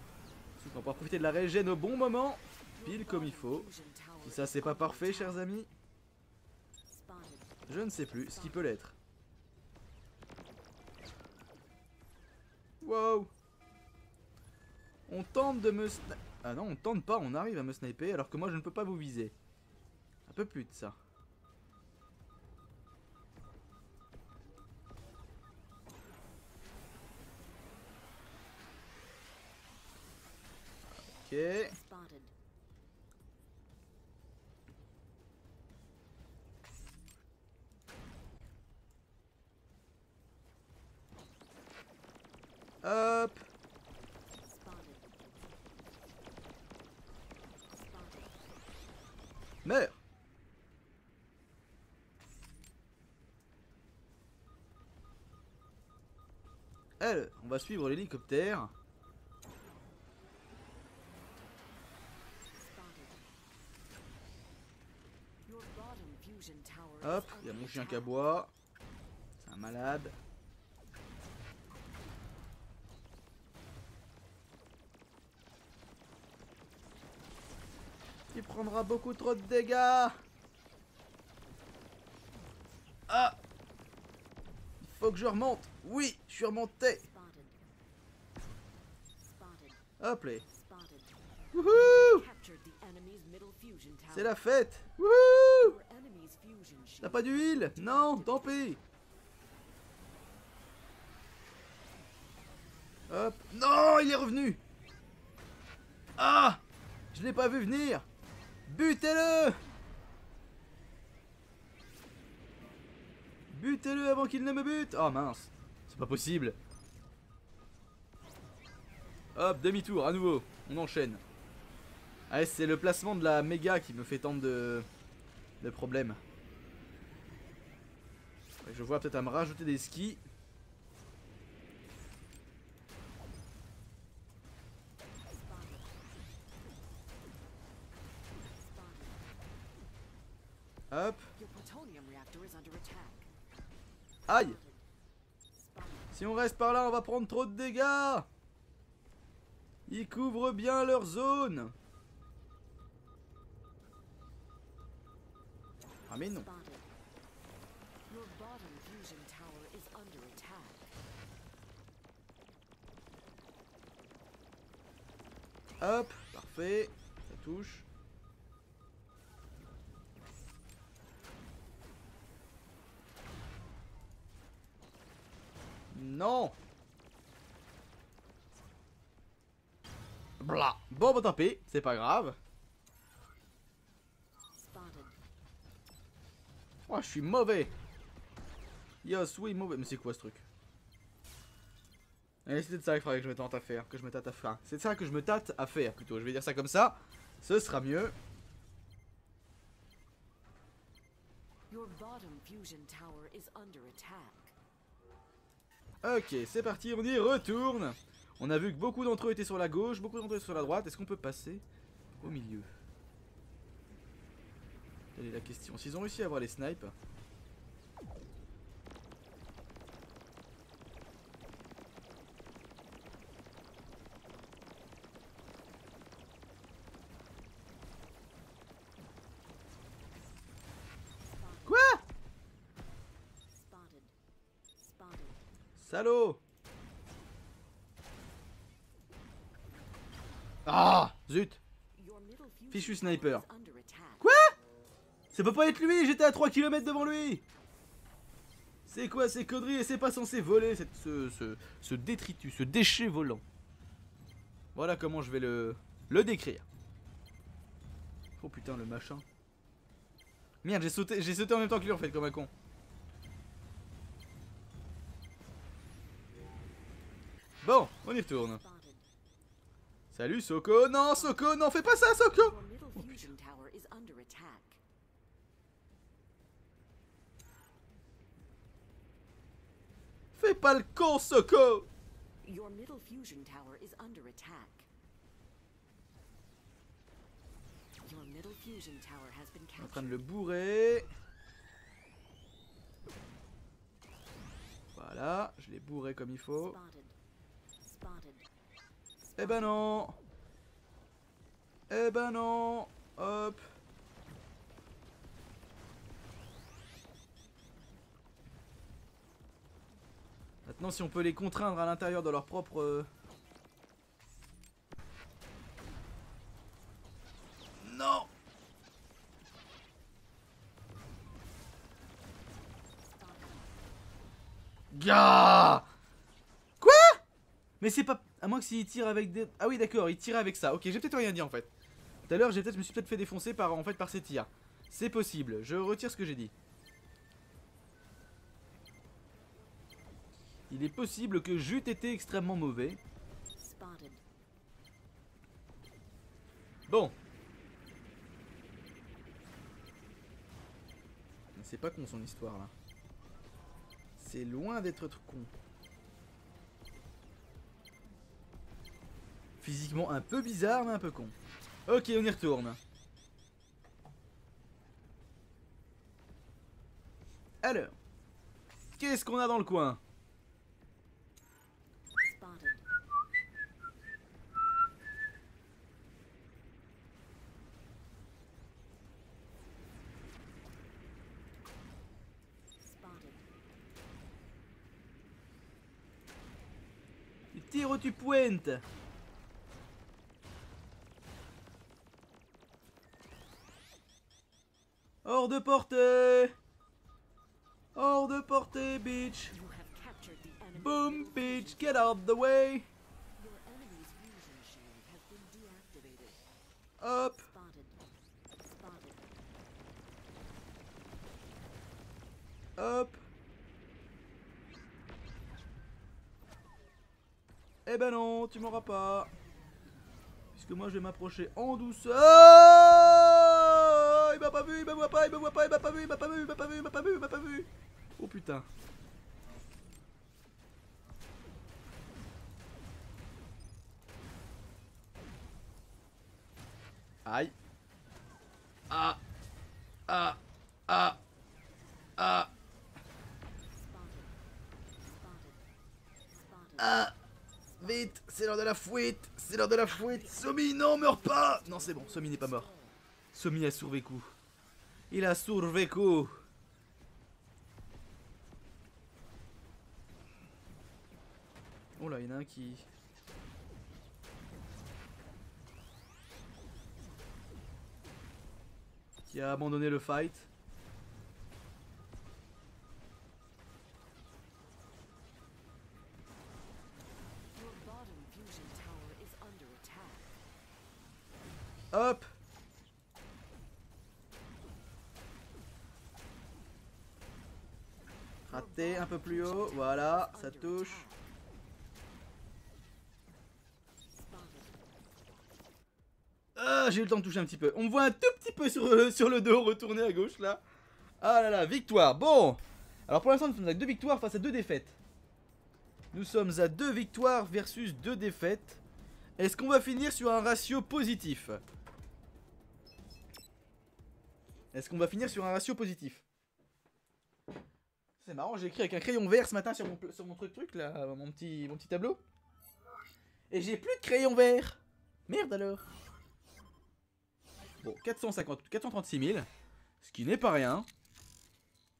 Surtout qu'on pourra profiter de la régène au bon moment, pile comme il faut. Si ça c'est pas parfait, chers amis, je ne sais plus ce qui peut l'être. Wow. On tente de me Ah non, on tente pas, on arrive à me sniper alors que moi je ne peux pas vous viser. Un peu plus de ça. Ok. Hop. Spotted. Spotted. Meurs Elle, on va suivre l'hélicoptère. Hop, il y a mon chien qui aboie. C'est un malade. Prendra beaucoup trop de dégâts. Ah Il faut que je remonte. Oui, je suis remonté. Hop là. C'est la fête. Wouhou. T'as pas d'huile? Non, tant pis. Hop. Non, il est revenu. Ah Je l'ai pas vu venir. Butez-le Butez-le avant qu'il ne me bute Oh mince, c'est pas possible. Hop, demi-tour, à nouveau. On enchaîne. Allez, c'est le placement de la méga qui me fait tant de, de problèmes. Ouais, Je vois peut-être à me rajouter des skis. Hop. Aïe. Si on reste par là, on va prendre trop de dégâts Ils couvrent bien leur zone Ah mais non. Hop, parfait. Ça touche. Non Blah Bon, bah tant pis, c'est pas grave. Oh, je suis mauvais Yes, oui, mauvais. Mais c'est quoi ce truc? Et c'est de ça qu'il faudrait que je me tente à faire. Que je me tâte à faire. C'est de ça que je me tâte à faire, plutôt. Je vais dire ça comme ça. Ce sera mieux. Your bottom fusion tower is under attack. Ok, c'est parti, on y retourne. On a vu que beaucoup d'entre eux étaient sur la gauche, beaucoup d'entre eux sur la droite. Est-ce qu'on peut passer au milieu? Telle est la question. S'ils ont réussi à avoir les snipes. Salaud Ah Zut Fichu sniper. Quoi Ça peut pas être lui, j'étais à 3 km devant lui C'est quoi ces conneries et c'est pas censé voler cette, ce, ce, ce détritus, ce déchet volant. Voilà comment je vais le, le décrire. Oh putain le machin. Merde j'ai sauté, j'ai sauté en même temps que lui en fait comme un con. Bon, on y retourne. Salut Soko, non Soko, non fais pas ça Soko Oh. Fais pas le con Soko Your middle fusion tower is under attack. Your middle fusion tower has been En train de le bourrer. Voilà, je l'ai bourré comme il faut. Spotted. Eh ben non. Eh ben non. Hop. Maintenant si on peut les contraindre à l'intérieur de leur propre... euh, Non. Gars Mais c'est pas... À moins que s'il tire avec des... Ah oui d'accord, il tirait avec ça. Ok, j'ai peut-être rien dit en fait. Tout à l'heure, j'ai peut-être, je me suis peut-être fait défoncer par, en fait, par ces tirs. C'est possible, je retire ce que j'ai dit. Il est possible que j'eût été extrêmement mauvais. Bon. C'est pas con son histoire là. C'est loin d'être con. Physiquement un peu bizarre mais un peu con. Ok, on y retourne. Alors. Qu'est-ce qu'on a dans le coin? Spotted. Tu tires ou tu pointes Hors de portée Hors de portée, bitch. Boom, bitch, get out the way. Hop. Hop Eh ben non, tu m'auras pas Puisque moi je vais m'approcher en douceur Il m'a pas vu, il voit pas, il voit pas, il m'a pas vu, il m'a pas vu, il m'a pas vu, il m'a pas vu, il m'a pas vu. Oh putain. Aïe. Ah. Ah. Ah. Ah. Ah. Vite C'est l'heure de la fouette C'est l'heure de la fouette. Somi, non, meurs pas. Non, c'est bon, Somi n'est pas mort. Somi a survécu. Il a survécu Oh là, il y en a un qui... Qui a abandonné le fight. Your bottom fusion tower is under attack. Hop Raté, un peu voilà, ça touche. Ah, j'ai eu le temps de toucher un petit peu. On me voit un tout petit peu sur, le- sur le dos, retourné à gauche là. Ah là là, victoire. Bon. Alors pour l'instant, nous sommes à deux victoires face à deux défaites. Nous sommes à deux victoires versus deux défaites. Est-ce qu'on va finir sur un ratio positif? Est-ce qu'on va finir sur un ratio positif? C'est marrant, j'ai écrit avec un crayon vert ce matin sur mon, truc, truc là, mon petit, mon petit tableau. Et j'ai plus de crayon vert. Merde alors. Bon, 450, 436 000, ce qui n'est pas rien.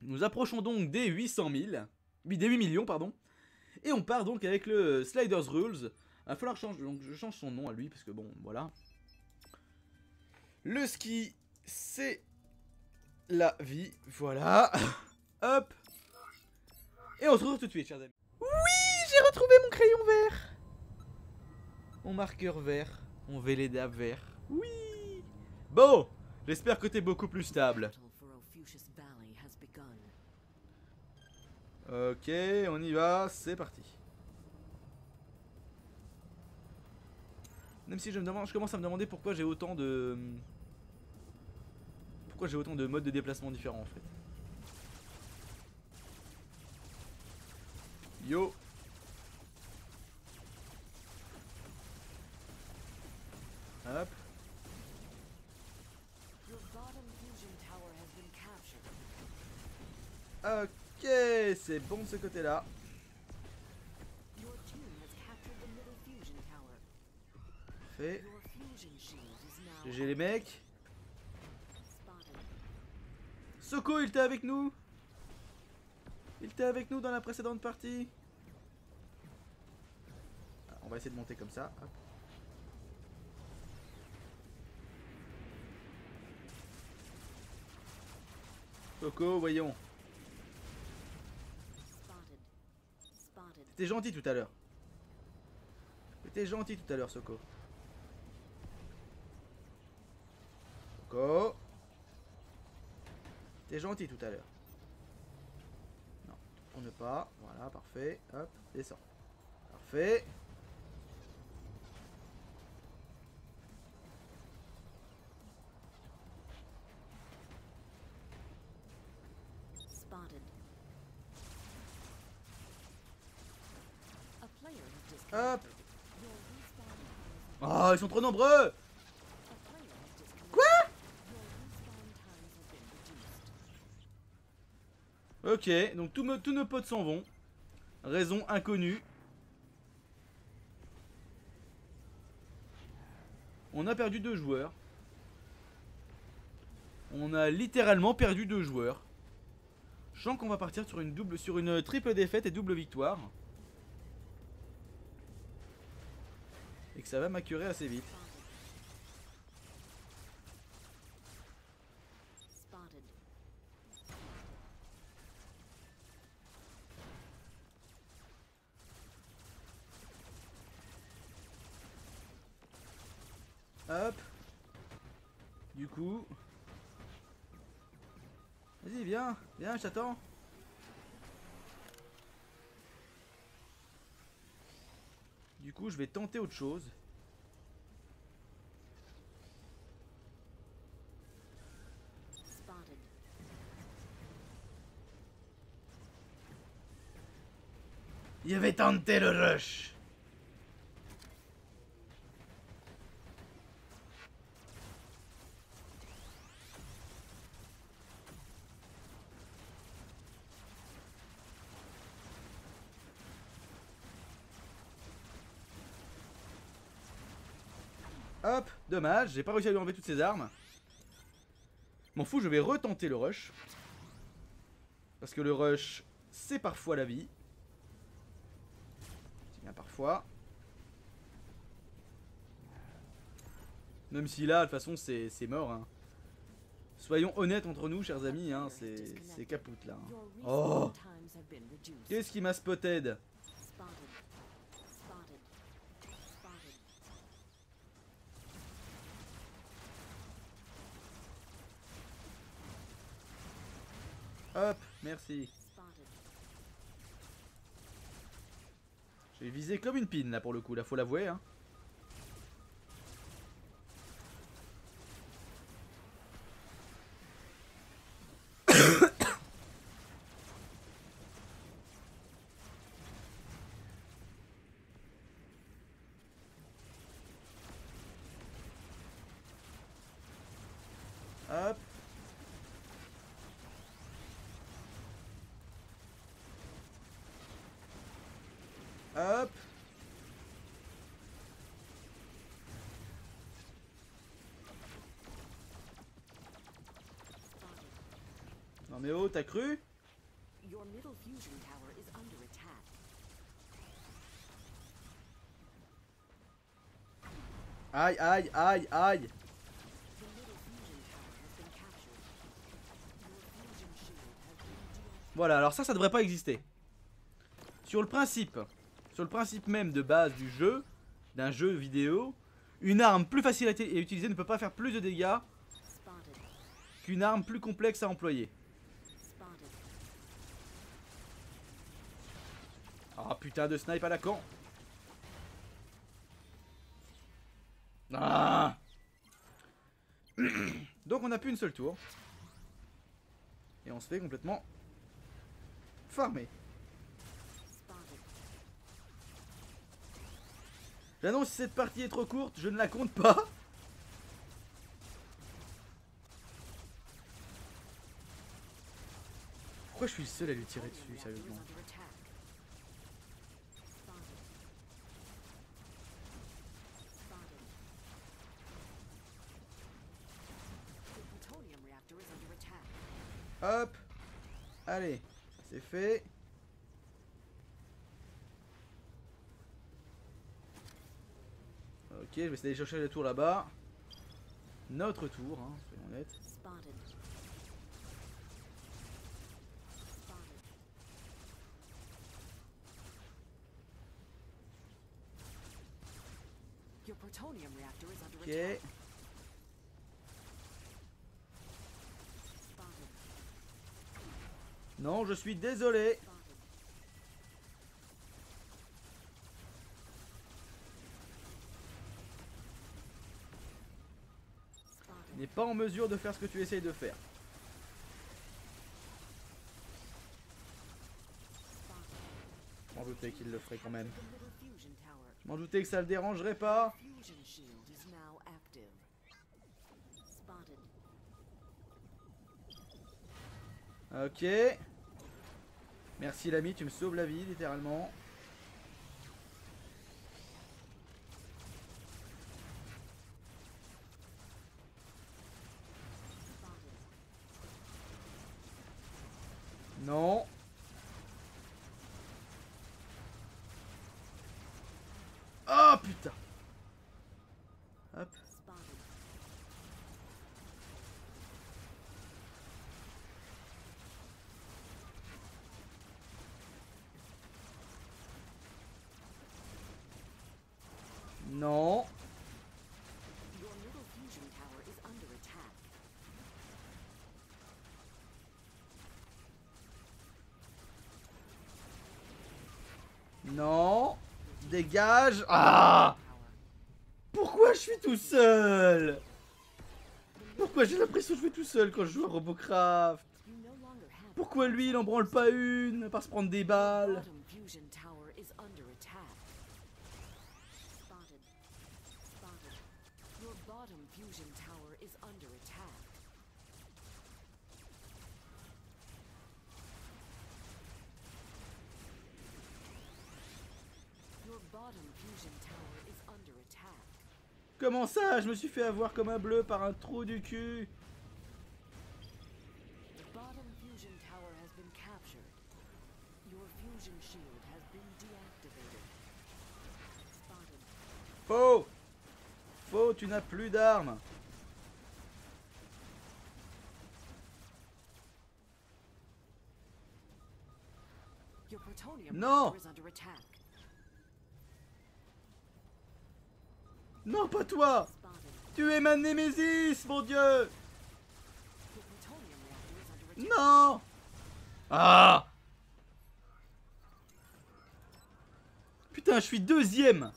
Nous approchons donc des 800 000, oui, des 8 millions, pardon. Et on part donc avec le Sliders Rules. Il va falloir que donc je change son nom à lui, parce que bon, voilà. Le ski, c'est la vie, voilà. Hop. Et on se retrouve tout de suite, chers amis. Oui, j'ai retrouvé mon crayon vert. Mon marqueur vert. Mon Véleda vert. Oui. Bon, j'espère que t'es beaucoup plus stable. Ok, on y va, c'est parti. Même si je me demande, je commence à me demander pourquoi j'ai autant de... Pourquoi j'ai autant de modes de déplacement différents en fait. Yo Hop, ok, c'est bon de ce côté-là. Fait. J'ai les mecs. Soko, il était avec nous Il était avec nous dans la précédente partie Ah, On va essayer de monter comme ça. hop. Soko, voyons. T'étais gentil tout à l'heure. T'étais gentil tout à l'heure, Soko. Soko. T'es gentil tout à l'heure. Tourne pas. Voilà, parfait. Hop, descends. Parfait. Hop. Oh, ils sont trop nombreux Ok, donc tous, nos potes s'en vont. Raison inconnue. On a perdu deux joueurs. On a littéralement perdu deux joueurs. Je sens qu'on va partir sur une double, sur une triple défaite et double victoire. Et que ça va m'accurer assez vite. Spotted. Hop. Du coup. Vas-y, viens. Viens, je t'attends. Du coup, je vais tenter autre chose. Je vais tenter le rush. Hop, dommage, j'ai pas réussi à lui enlever toutes ses armes. M'en fous, je vais retenter le rush. Parce que le rush, c'est parfois la vie. C'est bien parfois. Même si là, de toute façon, c'est mort. hein. Soyons honnêtes entre nous, chers amis, hein, c'est capoute là. hein. Oh. Qu'est-ce qui m'a Spotted? Spotted. Spotted. Hop, merci. J'ai visé comme une pine là pour le coup, là faut l'avouer. Hein. Mais oh, t'as cru? Aïe, aïe, aïe, aïe. Voilà, alors ça, ça devrait pas exister. Sur le principe, sur le principe même de base du jeu, d'un jeu vidéo, une arme plus facile à utiliser ne peut pas faire plus de dégâts qu'une arme plus complexe à employer. Ah putain de snipe à la con. Ah Donc on a plus une seule tour. Et on se fait complètement farmer. J'annonce si cette partie est trop courte, je ne la compte pas. Pourquoi je suis le seul à lui tirer dessus, sérieusement? Allez, c'est fait. Ok, je vais essayer d'aller chercher la tour là-bas. Notre tour, hein, soyons honnêtes. Ok. attack. Spotted. Non, je suis désolé. N'est pas en mesure de faire ce que tu essayes de faire. Je m'en doutais qu'il le ferait quand même. Je m'en doutais que ça le dérangerait pas. Ok. Merci l'ami, tu me sauves la vie littéralement. Non. Oh putain. Hop. Spotted. Non. Non. Dégage. Ah. Pourquoi je suis tout seul? Pourquoi j'ai l'impression de jouer tout seul quand je joue à Robocraft? Pourquoi lui il en branle pas une à se prendre des balles? Comment ça? Je me suis fait avoir comme un bleu par un trou du cul. Faux! Faux, tu n'as plus d'armes. Your plutonium No. reactor is under attack. Non, pas toi. Tu es ma némésis, mon dieu. Non Ah Putain, je suis deuxième.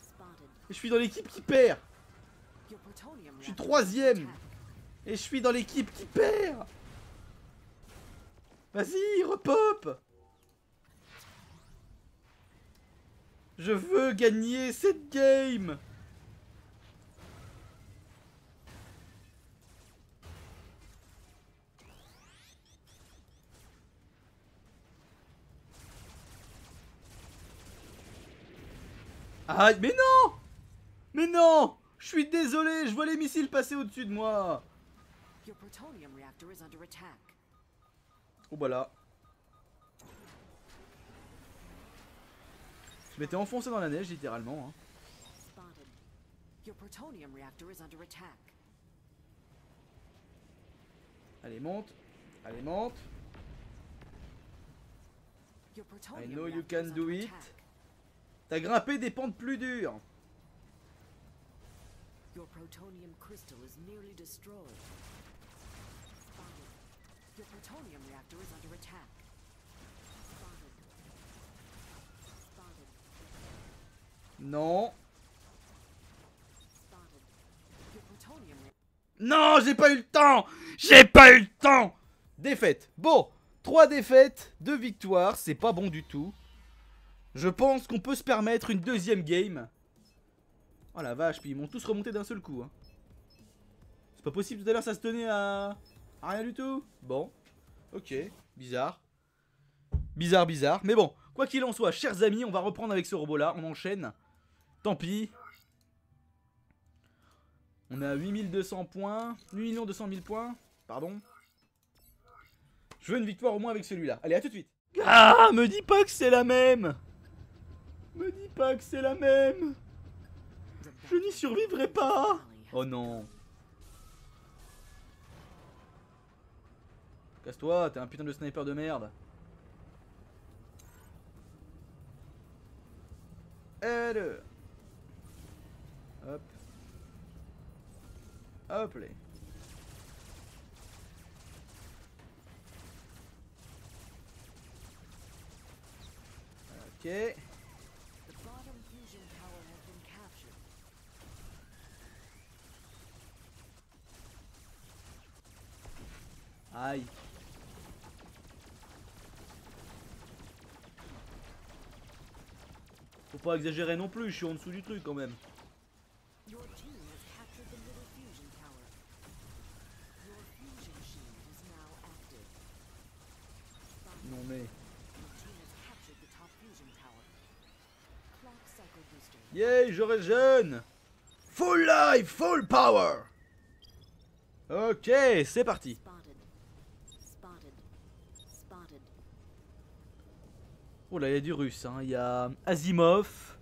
Et je suis dans l'équipe qui perd Je suis troisième. Et je suis dans l'équipe qui perd Vas-y, repop Je veux gagner cette game Mais non Mais non Je suis désolé, je vois les missiles passer au-dessus de moi Your plutonium reactor is under attack. Oh bah là. Je m'étais enfoncé dans la neige littéralement. hein. Allez, monte. Allez, monte. Plutonium know you can do it. T'as grimpé des pentes plus dures. Your protonium crystal is nearly destroyed. Spotted. Your plutonium reactor is under attack. Spotted. Spotted. Non. Plutonium Non, j'ai pas eu le temps J'ai pas eu le temps Défaite. Bon, 3 défaites, 2 victoires, c'est pas bon du tout. Je pense qu'on peut se permettre une deuxième game. Oh la vache, puis ils m'ont tous remonté d'un seul coup. hein. C'est pas possible, tout à l'heure ça se tenait à... à rien du tout. Bon, ok, bizarre. Bizarre, bizarre. Mais bon, quoi qu'il en soit, chers amis, on va reprendre avec ce robot-là, on enchaîne. Tant pis, on à 8200 points. 8 200 000 points. Pardon. Je veux une victoire au moins avec celui-là. Allez, à tout de suite. Ah, me dis pas que c'est la même. Pas que c'est la même. Je n'y survivrai pas. Oh non. Casse-toi, t'es un putain de sniper de merde. Hop. Hop les. Ok. Aïe. Faut pas exagérer non plus, je suis en dessous du truc quand même. Non mais. Yay, je régène Full life, full power Ok, c'est parti. Oh là, il y a du russe. hein. Il y a Asimov.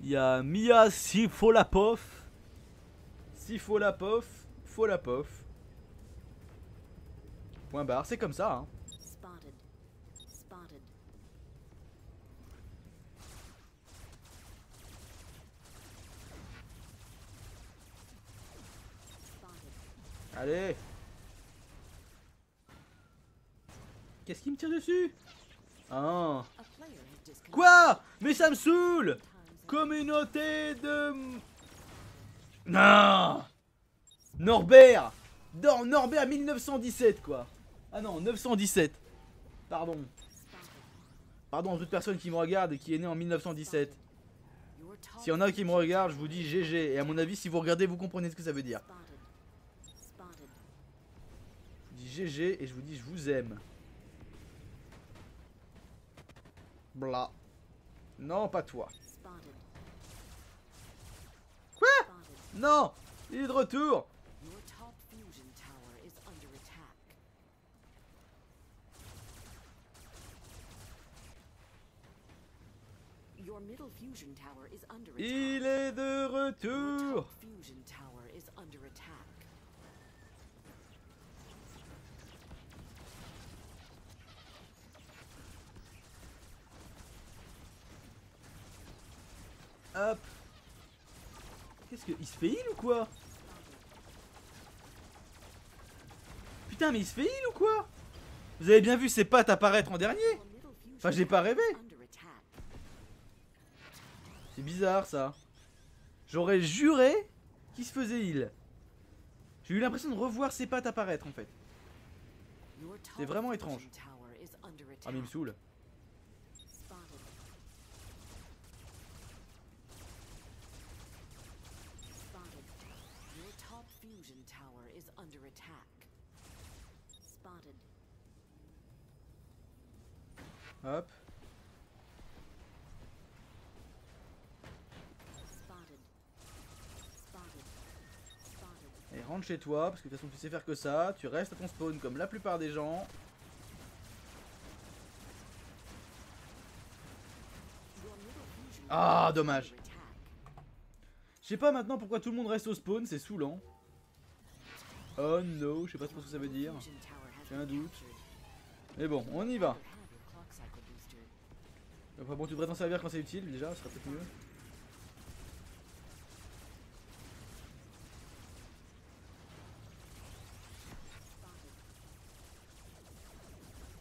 Il y a Mia Sifolapov. Sifolapov. Folapov. Point barre, c'est comme ça. Hein. Allez Qu'est-ce qui me tire dessus? Ah. Quoi? Mais ça me saoule Communauté de... Non Norbert Nor- Norbert 1917 quoi Ah non, 917 Pardon. Pardon à toute personne qui me regarde et qui est née en 1917. Your top S'il y en a qui me regardent, je vous dis GG. Et à mon avis, si vous regardez, vous comprenez ce que ça veut dire. Je vous dis GG et je vous dis je vous aime. Bla. Non, pas toi. Quoi? Non Il est de retour. Il est de retour top fusion tower is under attack. Hop Qu'est-ce que... Il se fait heal ou quoi? Putain mais il se fait heal ou quoi? Vous avez bien vu ses pattes apparaître en dernier? Enfin j'ai pas rêvé. C'est bizarre ça. J'aurais juré qu'il se faisait heal. J'ai eu l'impression de revoir ses pattes apparaître en fait. C'est vraiment étrange. Ah mais il me saoule. Spotted. Spotted. Your top fusion tower is under attack. Spotted. Hop. Spotted. Spotted. Spotted. Et rentre chez toi, parce que de toute façon tu sais faire que ça. Tu restes à ton spawn comme la plupart des gens. Ah, dommage. Je sais pas maintenant pourquoi tout le monde reste au spawn, c'est saoulant. Oh no, je sais pas ce que ça veut dire. J'ai un doute. Mais bon, on y va. Enfin bon, tu devrais t'en servir quand c'est utile déjà, ce sera peut-être mieux.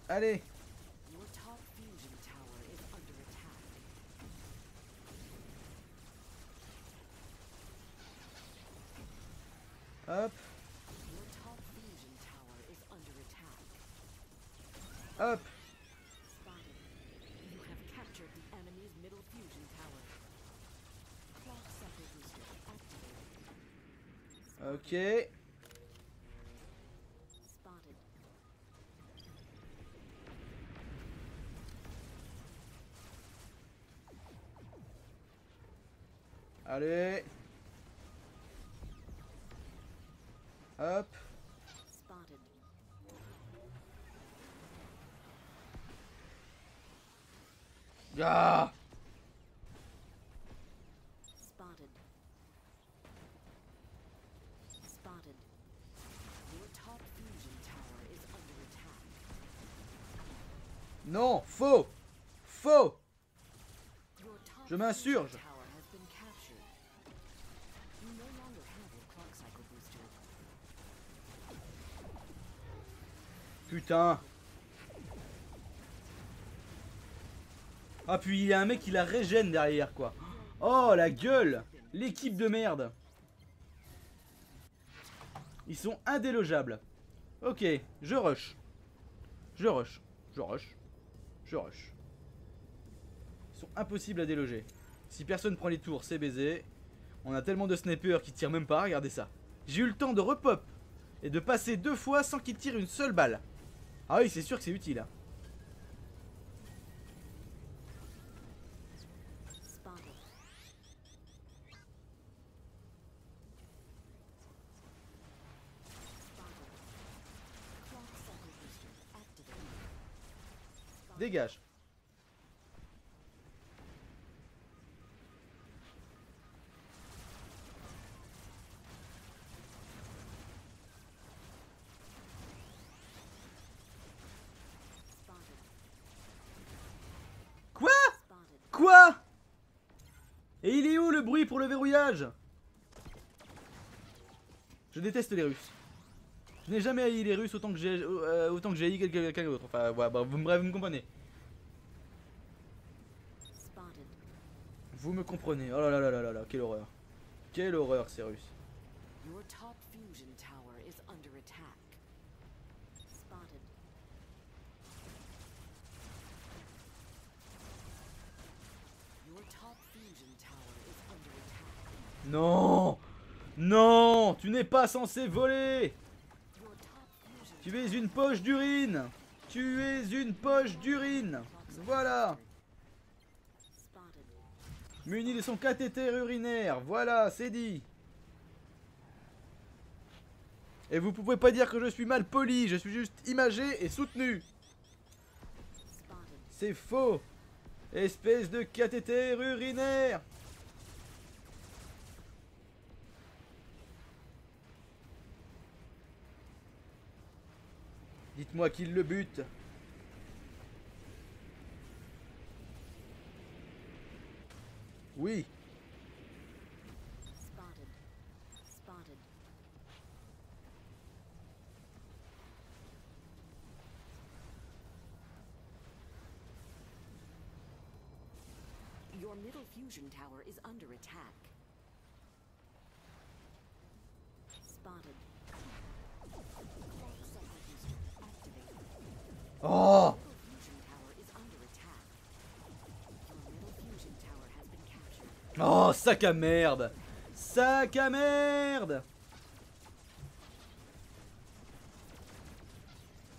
Allez, hop, activated. Ok. Allez. Hop. Ah Spotted. Spotted. Your top fusion tower is under attack. Non, faux Faux Je m'insurge. tower Ah puis il y a un mec qui la régène derrière quoi. Oh la gueule. L'équipe de merde. Ils sont indélogeables. Ok, je rush. Je rush. Je rush. Je rush. Ils sont impossibles à déloger. Si personne prend les tours c'est baisé. On a tellement de snipers qui tirent même pas, regardez ça. J'ai eu le temps de repop Et de passer deux fois sans qu'ils tirent une seule balle. Ah oui, c'est sûr que c'est utile. hein. Dégage. Quoi? Quoi? Et il est où le bruit pour le verrouillage? Je déteste les Russes. Je n'ai jamais haï les Russes autant que j'ai euh, haï quelqu'un d'autre. Enfin, ouais, vous me comprenez. Vous me comprenez. Oh là là là là là là, quelle horreur. Quelle horreur ces Russes. Your top fusion tower is under attack. Spotted. Your top fusion tower is under attack. Non Non Tu n'es pas censé voler Tu es une poche d'urine Tu es une poche d'urine Voilà. Muni de son cathéter urinaire, voilà, c'est dit. Et vous pouvez pas dire que je suis mal poli, je suis juste imagé et soutenu. C'est faux. Espèce de cathéter urinaire. Dites-moi qu'il le bute. Oui. Spotted. Spotted. Your middle fusion tower is under attack. Spotted. Clock cycle booster activated. Oh Oh, sac à merde Sac à merde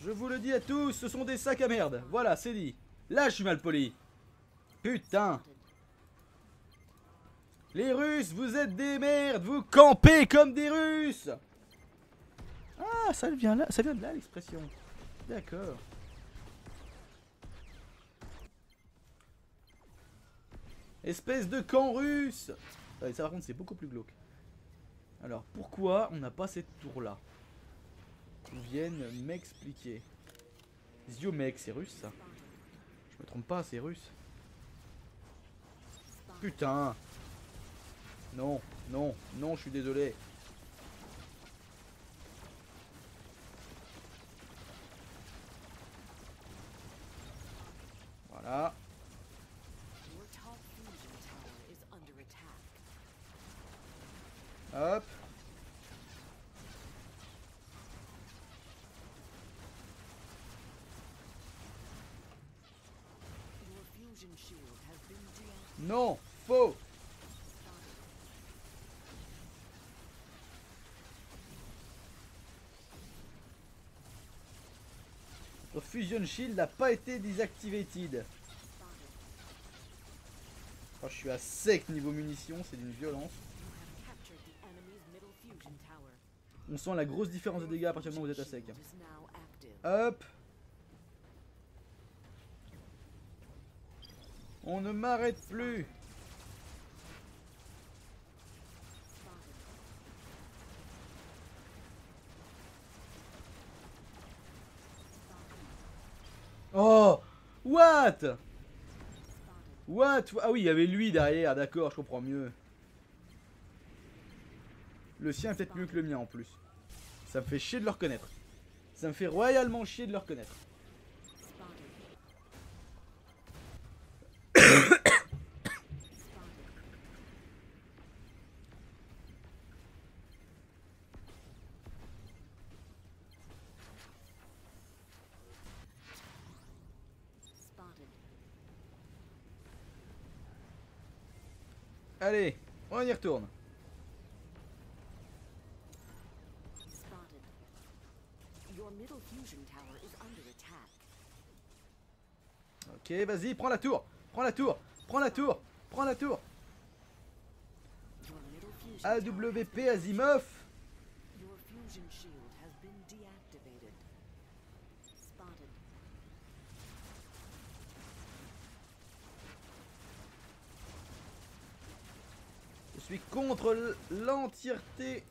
Je vous le dis à tous, ce sont des sacs à merde. Voilà, c'est dit. Là, je suis mal poli. Putain. Les Russes, vous êtes des merdes Vous campez comme des Russes Ah, ça vient là, ça vient de là l'expression. D'accord. Espèce de camp russe ça par contre c'est beaucoup plus glauque. Alors pourquoi on n'a pas cette tour là Ils viennent m'expliquer. Ziomek, c'est russe ça Je me trompe pas, c'est russe. Putain Non, non, non, je suis désolé. Voilà. Your top fusion tower is under attack. Hop. Your fusion shield has been deactivated. Non, faux. Notre Fusion Shield n'a pas été désactivated. Oh, je suis à sec niveau munitions, c'est d'une violence. On sent la grosse différence de dégâts à partir du moment où vous êtes à sec. Hop. On ne m'arrête plus. Oh What? What? Ah oui, il y avait lui derrière, d'accord, je comprends mieux. Le sien est peut-être mieux que le mien en plus. Ça me fait chier de le reconnaître. Ça me fait royalement chier de le reconnaître. Allez, on y retourne. Ok, vas-y, prends la tour. Prends la tour. Prends la tour. Prends la tour. AWP Azimov suis contre l'entièreté.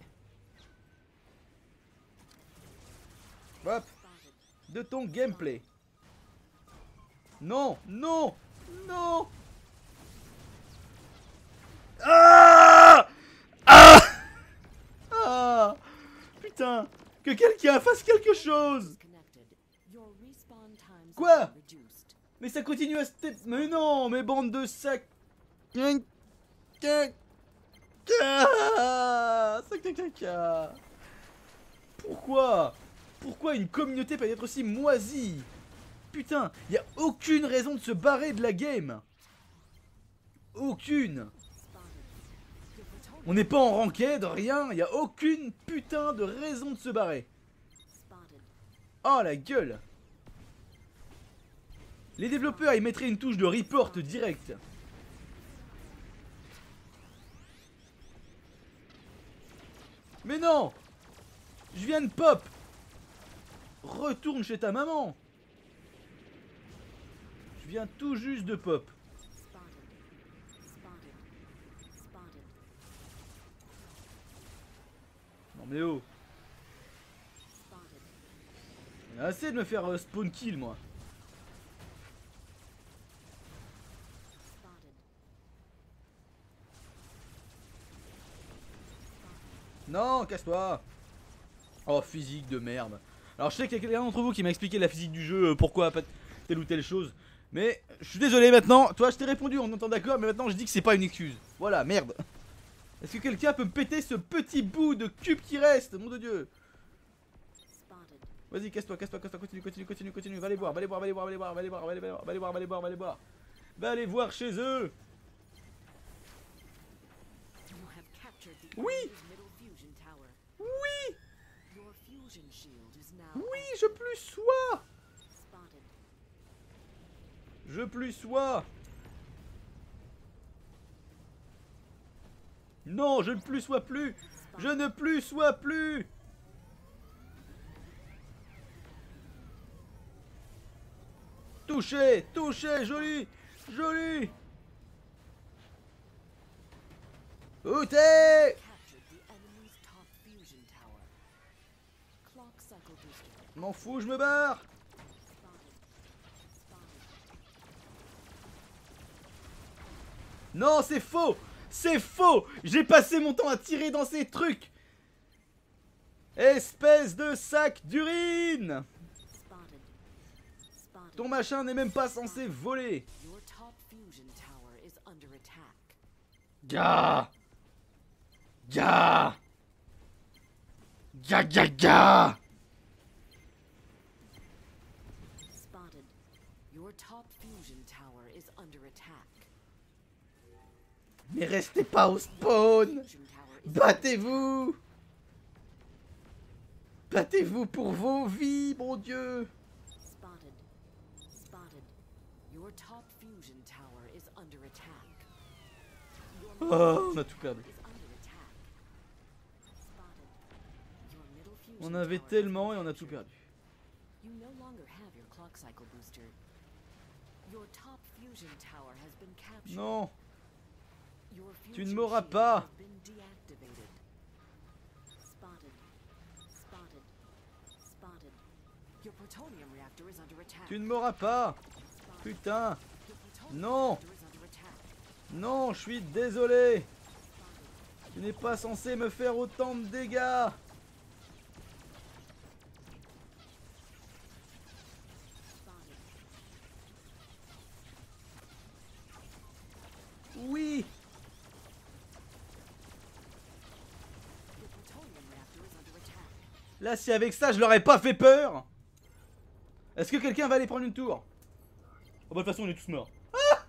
Hop, de ton gameplay. Non, non, non. Ah Ah Ah Putain Que quelqu'un fasse quelque chose Quoi. Mais ça continue à se... Mais non Mais bande de sacs caca Pourquoi Pourquoi une communauté peut être aussi moisie? Putain, y a aucune raison de se barrer de la game. Aucune. On n'est pas en ranked, rien, y a aucune putain de raison de se barrer. Oh la gueule. Les développeurs ils mettraient une touche de report direct. Mais non Je viens de pop Retourne chez ta maman Je viens tout juste de pop. Non mais oh assez de me faire euh, spawn kill moi. Spotted. Non, casse-toi Oh, physique de merde. Alors, je sais qu'il y a quelqu'un d'entre vous qui m'a expliqué la physique du jeu, euh, pourquoi pas telle ou telle chose. Mais, je suis désolé maintenant. Toi, je t'ai répondu, on entend d'accord, mais maintenant je dis que c'est pas une excuse. Voilà, merde. Est-ce que quelqu'un peut me péter ce petit bout de cube qui reste Mon de Dieu? Vas-y, casse-toi, casse-toi, casse-toi, continue, continue, continue, continue. Va les voir, va les voir, va les voir, va les voir, va les voir, va les voir, va les voir, va les voir, va les voir. Va les voir chez eux Oui. enemy's middle fusion tower. Oui Your fusion shield is now Oui, je plus sois. Je plus sois. Non, je ne plus sois plus. Je ne plus sois plus. Touché Touché Joli Joli. Où t'es captured the enemy's top fusion tower. Clock cycle booster M'en fous, je me barre. Non, c'est faux C'est faux J'ai passé mon temps à tirer dans ces trucs Espèce de sac d'urine. Ton machin n'est même pas censé voler. Gars Gars Gars, gars, gars Spotted. Your top fusion tower is under attack. Mais restez pas au spawn. Battez-vous. Battez-vous pour vos vies, mon dieu. Oh, on a tout perdu. On avait tellement et on a tout perdu. Non Tu ne m'auras pas. Tu ne m'auras pas. Putain Non. Non, je suis désolé Tu n'es pas censé me faire autant de dégâts. Oui Your plutonium reactor is under attack. Là, si avec ça, je leur ai pas fait peur Est-ce que quelqu'un va aller prendre une tour? Oh bah de toute façon, on est tous morts. Ah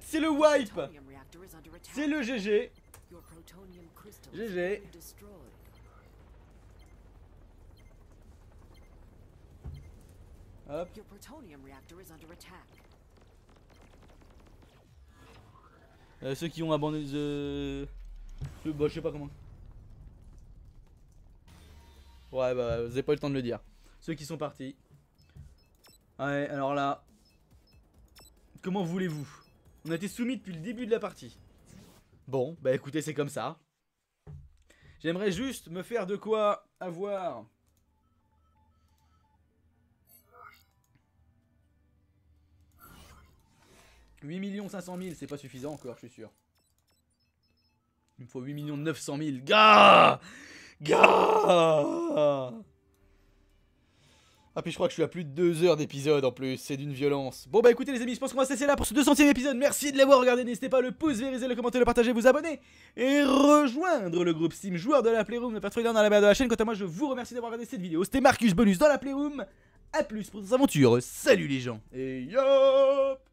C'est le wipe. C'est le GG GG. Hop. Your plutonium reactor is under attack. Euh, ceux qui ont abandonné the... ceux- Bah je sais pas comment. Ouais bah vous avez pas eu le temps de le dire. Ceux qui sont partis. Ouais alors là. Comment voulez-vous? On a été soumis depuis le début de la partie. Bon bah écoutez c'est comme ça. J'aimerais juste me faire de quoi avoir... « 8 500 000, c'est pas suffisant encore, je suis sûr. Il me faut 8 900 000. Gars Ah puis je crois que je suis à plus de 2 heures d'épisode en plus, c'est d'une violence. Bon bah écoutez les amis, je pense qu'on va se laisser là pour ce 200ème épisode. Merci de l'avoir regardé, n'hésitez pas le pouce, vériser, le commenter, le partager, vous abonner et rejoindre le groupe Steam joueur de la Playroom, ne pas trop dans la barre de la chaîne. Quant à moi, je vous remercie d'avoir regardé cette vidéo. C'était Marcus Bonus dans la Playroom. A plus pour ces aventures. Salut les gens. Et yop